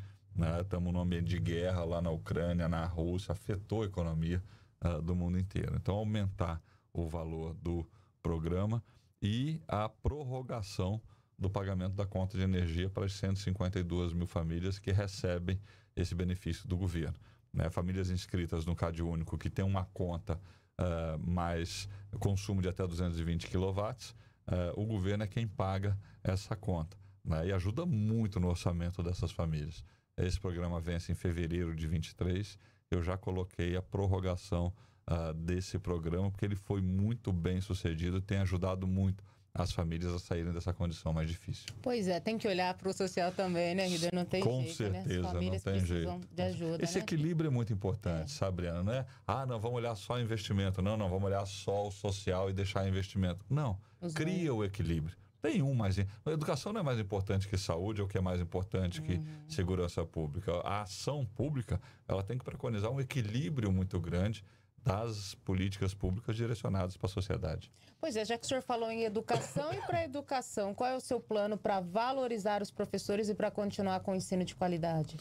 Estamos né? num ambiente de guerra lá na Ucrânia, na Rússia, afetou a economia uh, do mundo inteiro. Então, aumentar o valor do programa e a prorrogação do pagamento da conta de energia para as 152 mil famílias que recebem esse benefício do governo. Né? Famílias inscritas no CAD Único que tem uma conta uh, mais consumo de até 220 quilowatts, uh, o governo é quem paga essa conta. Né? E ajuda muito no orçamento dessas famílias. Esse programa vence em fevereiro de 23. Eu já coloquei a prorrogação uh, desse programa, porque ele foi muito bem sucedido e tem ajudado muito as famílias a saírem dessa condição mais difícil. Pois é, tem que olhar para o social também, né, Rida? Não tem Com jeito, certeza, né? As famílias não tem jeito. de ajuda, Esse né? equilíbrio é muito importante, é. sabe, Ana? Não é, ah, não, vamos olhar só investimento. Não, não, vamos olhar só o social e deixar investimento. Não, Os cria o equilíbrio. Tem um mais. A educação não é mais importante que saúde, ou que é mais importante que segurança pública. A ação pública ela tem que preconizar um equilíbrio muito grande das políticas públicas direcionadas para a sociedade. Pois é, já que o senhor falou em educação e para educação, qual é o seu plano para valorizar os professores e para continuar com o ensino de qualidade?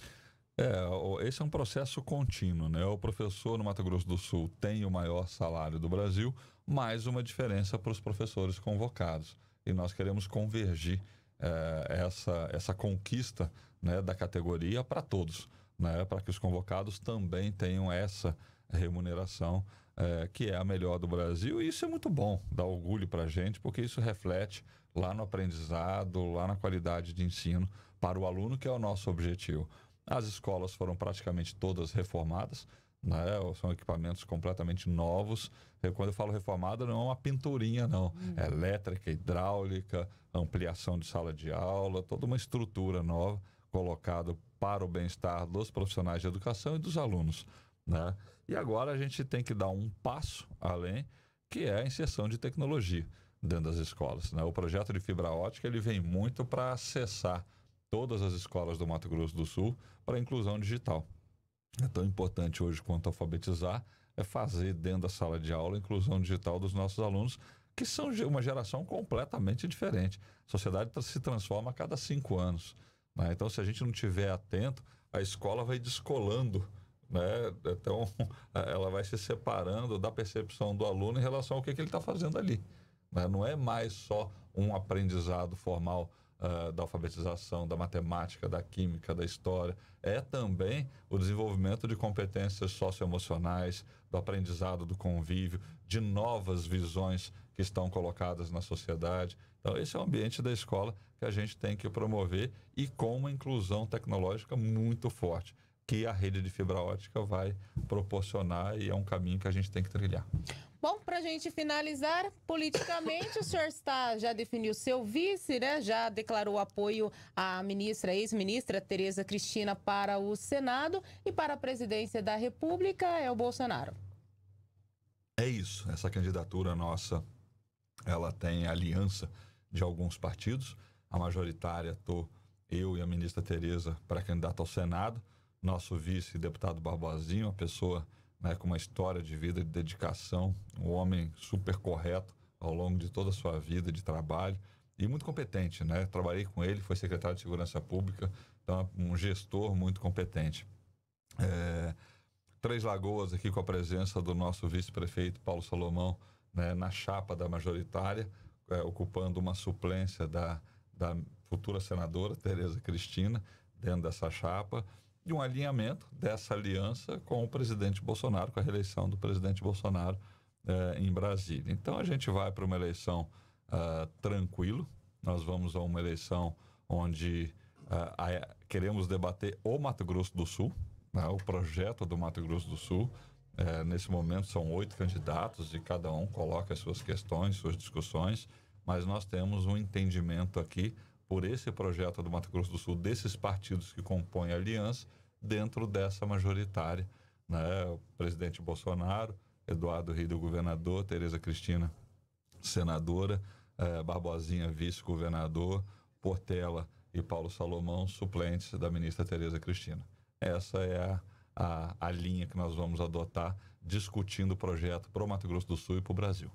É, esse é um processo contínuo, né? O professor no Mato Grosso do Sul tem o maior salário do Brasil, mais uma diferença para os professores convocados. E nós queremos convergir eh, essa, essa conquista né, da categoria para todos, né? Para que os convocados também tenham essa remuneração eh, que é a melhor do Brasil. E isso é muito bom, dá orgulho para a gente, porque isso reflete lá no aprendizado, lá na qualidade de ensino para o aluno, que é o nosso objetivo. As escolas foram praticamente todas reformadas, né? são equipamentos completamente novos. Eu, quando eu falo reformada, não é uma pinturinha, não. É elétrica, hidráulica, ampliação de sala de aula, toda uma estrutura nova colocada para o bem-estar dos profissionais de educação e dos alunos. Né? E agora a gente tem que dar um passo além, que é a inserção de tecnologia dentro das escolas. Né? O projeto de fibra ótica ele vem muito para acessar todas as escolas do Mato Grosso do Sul para a inclusão digital. É tão importante hoje quanto alfabetizar é fazer dentro da sala de aula a inclusão digital dos nossos alunos, que são uma geração completamente diferente. A sociedade tra- se transforma a cada cinco anos. né? Então, se a gente não estiver atento, a escola vai descolando. Né? Então, ela vai se separando da percepção do aluno em relação ao que, que ele está fazendo ali. né? Não é mais só um aprendizado formal ah, da alfabetização, da matemática, da química, da história. É também o desenvolvimento de competências socioemocionais, do aprendizado do convívio, de novas visões que estão colocadas na sociedade. Então, esse é o ambiente da escola que a gente tem que promover e com uma inclusão tecnológica muito forte, que a rede de fibra ótica vai proporcionar e é um caminho que a gente tem que trilhar. Bom, para a gente finalizar, politicamente, o senhor está, já definiu seu vice, né? Já declarou apoio à ministra, ex-ministra Tereza Cristina para o Senado e para a presidência da República é o Bolsonaro. É isso. Essa candidatura nossa, ela tem aliança de alguns partidos. A majoritária tô eu e a ministra Tereza para candidata ao Senado. Nosso vice, deputado Barbosinho, uma pessoa né, com uma história de vida, de dedicação, um homem super correto ao longo de toda a sua vida de trabalho e muito competente, né? Trabalhei com ele, foi secretário de Segurança Pública, então um gestor muito competente. É, Três Lagoas aqui com a presença do nosso vice-prefeito Paulo Salomão né, na chapa da majoritária, é, ocupando uma suplência da, da futura senadora Tereza Cristina dentro dessa chapa e um alinhamento dessa aliança com o presidente Bolsonaro, com a reeleição do presidente Bolsonaro eh, em Brasília. Então a gente vai para uma eleição ah, tranquilo, nós vamos a uma eleição onde ah, a- queremos debater o Mato Grosso do Sul, né, o projeto do Mato Grosso do Sul. Eh, nesse momento são oito candidatos e cada um coloca as suas questões, suas discussões, mas nós temos um entendimento aqui por esse projeto do Mato Grosso do Sul, desses partidos que compõem a aliança, dentro dessa majoritária. Né? O presidente Bolsonaro, Eduardo Rio, governador, Tereza Cristina, senadora, eh, Barbosinha, vice-governador, Portela e Paulo Salomão, suplentes da ministra Tereza Cristina. Essa é a, a, a linha que nós vamos adotar discutindo o projeto para o Mato Grosso do Sul e para o Brasil.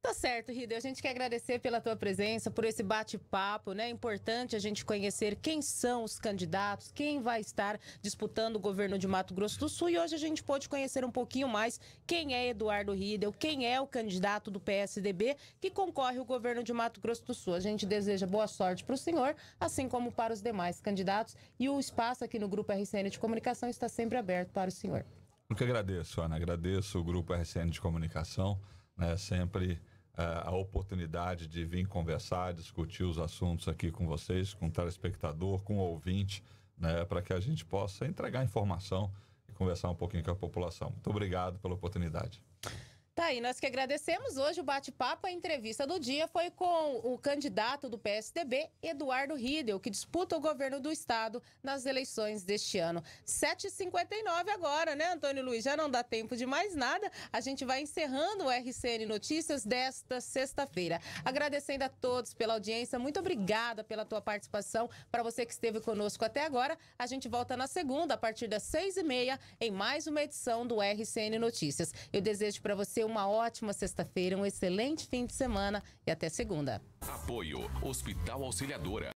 Tá certo, Rida. A gente quer agradecer pela tua presença, por esse bate-papo, né? É importante a gente conhecer quem são os candidatos, quem vai estar disputando o governo de Mato Grosso do Sul. E hoje a gente pôde conhecer um pouquinho mais quem é Eduardo Riedel, quem é o candidato do PSDB que concorre ao governo de Mato Grosso do Sul. A gente deseja boa sorte para o senhor, assim como para os demais candidatos. E o espaço aqui no Grupo RCN de Comunicação está sempre aberto para o senhor. Eu que agradeço, Ana. Agradeço o Grupo RCN de Comunicação, né? sempre a oportunidade de vir conversar, discutir os assuntos aqui com vocês, com o telespectador, com o ouvinte, né? para que a gente possa entregar informação e conversar um pouquinho com a população. Muito obrigado pela oportunidade. Tá aí, nós que agradecemos. Hoje o bate-papo, a entrevista do dia foi com o candidato do PSDB, Eduardo Riedel, que disputa o governo do estado nas eleições deste ano. 7h59 agora, né, Antônio Luiz? Já não dá tempo de mais nada. A gente vai encerrando o RCN Notícias desta sexta-feira. Agradecendo a todos pela audiência. Muito obrigada pela tua participação. Para você que esteve conosco até agora, a gente volta na segunda, a partir das seis e meia, em mais uma edição do RCN Notícias. Eu desejo para você uma ótima sexta-feira, um excelente fim de semana e até segunda. Apoio Hospital Auxiliadora.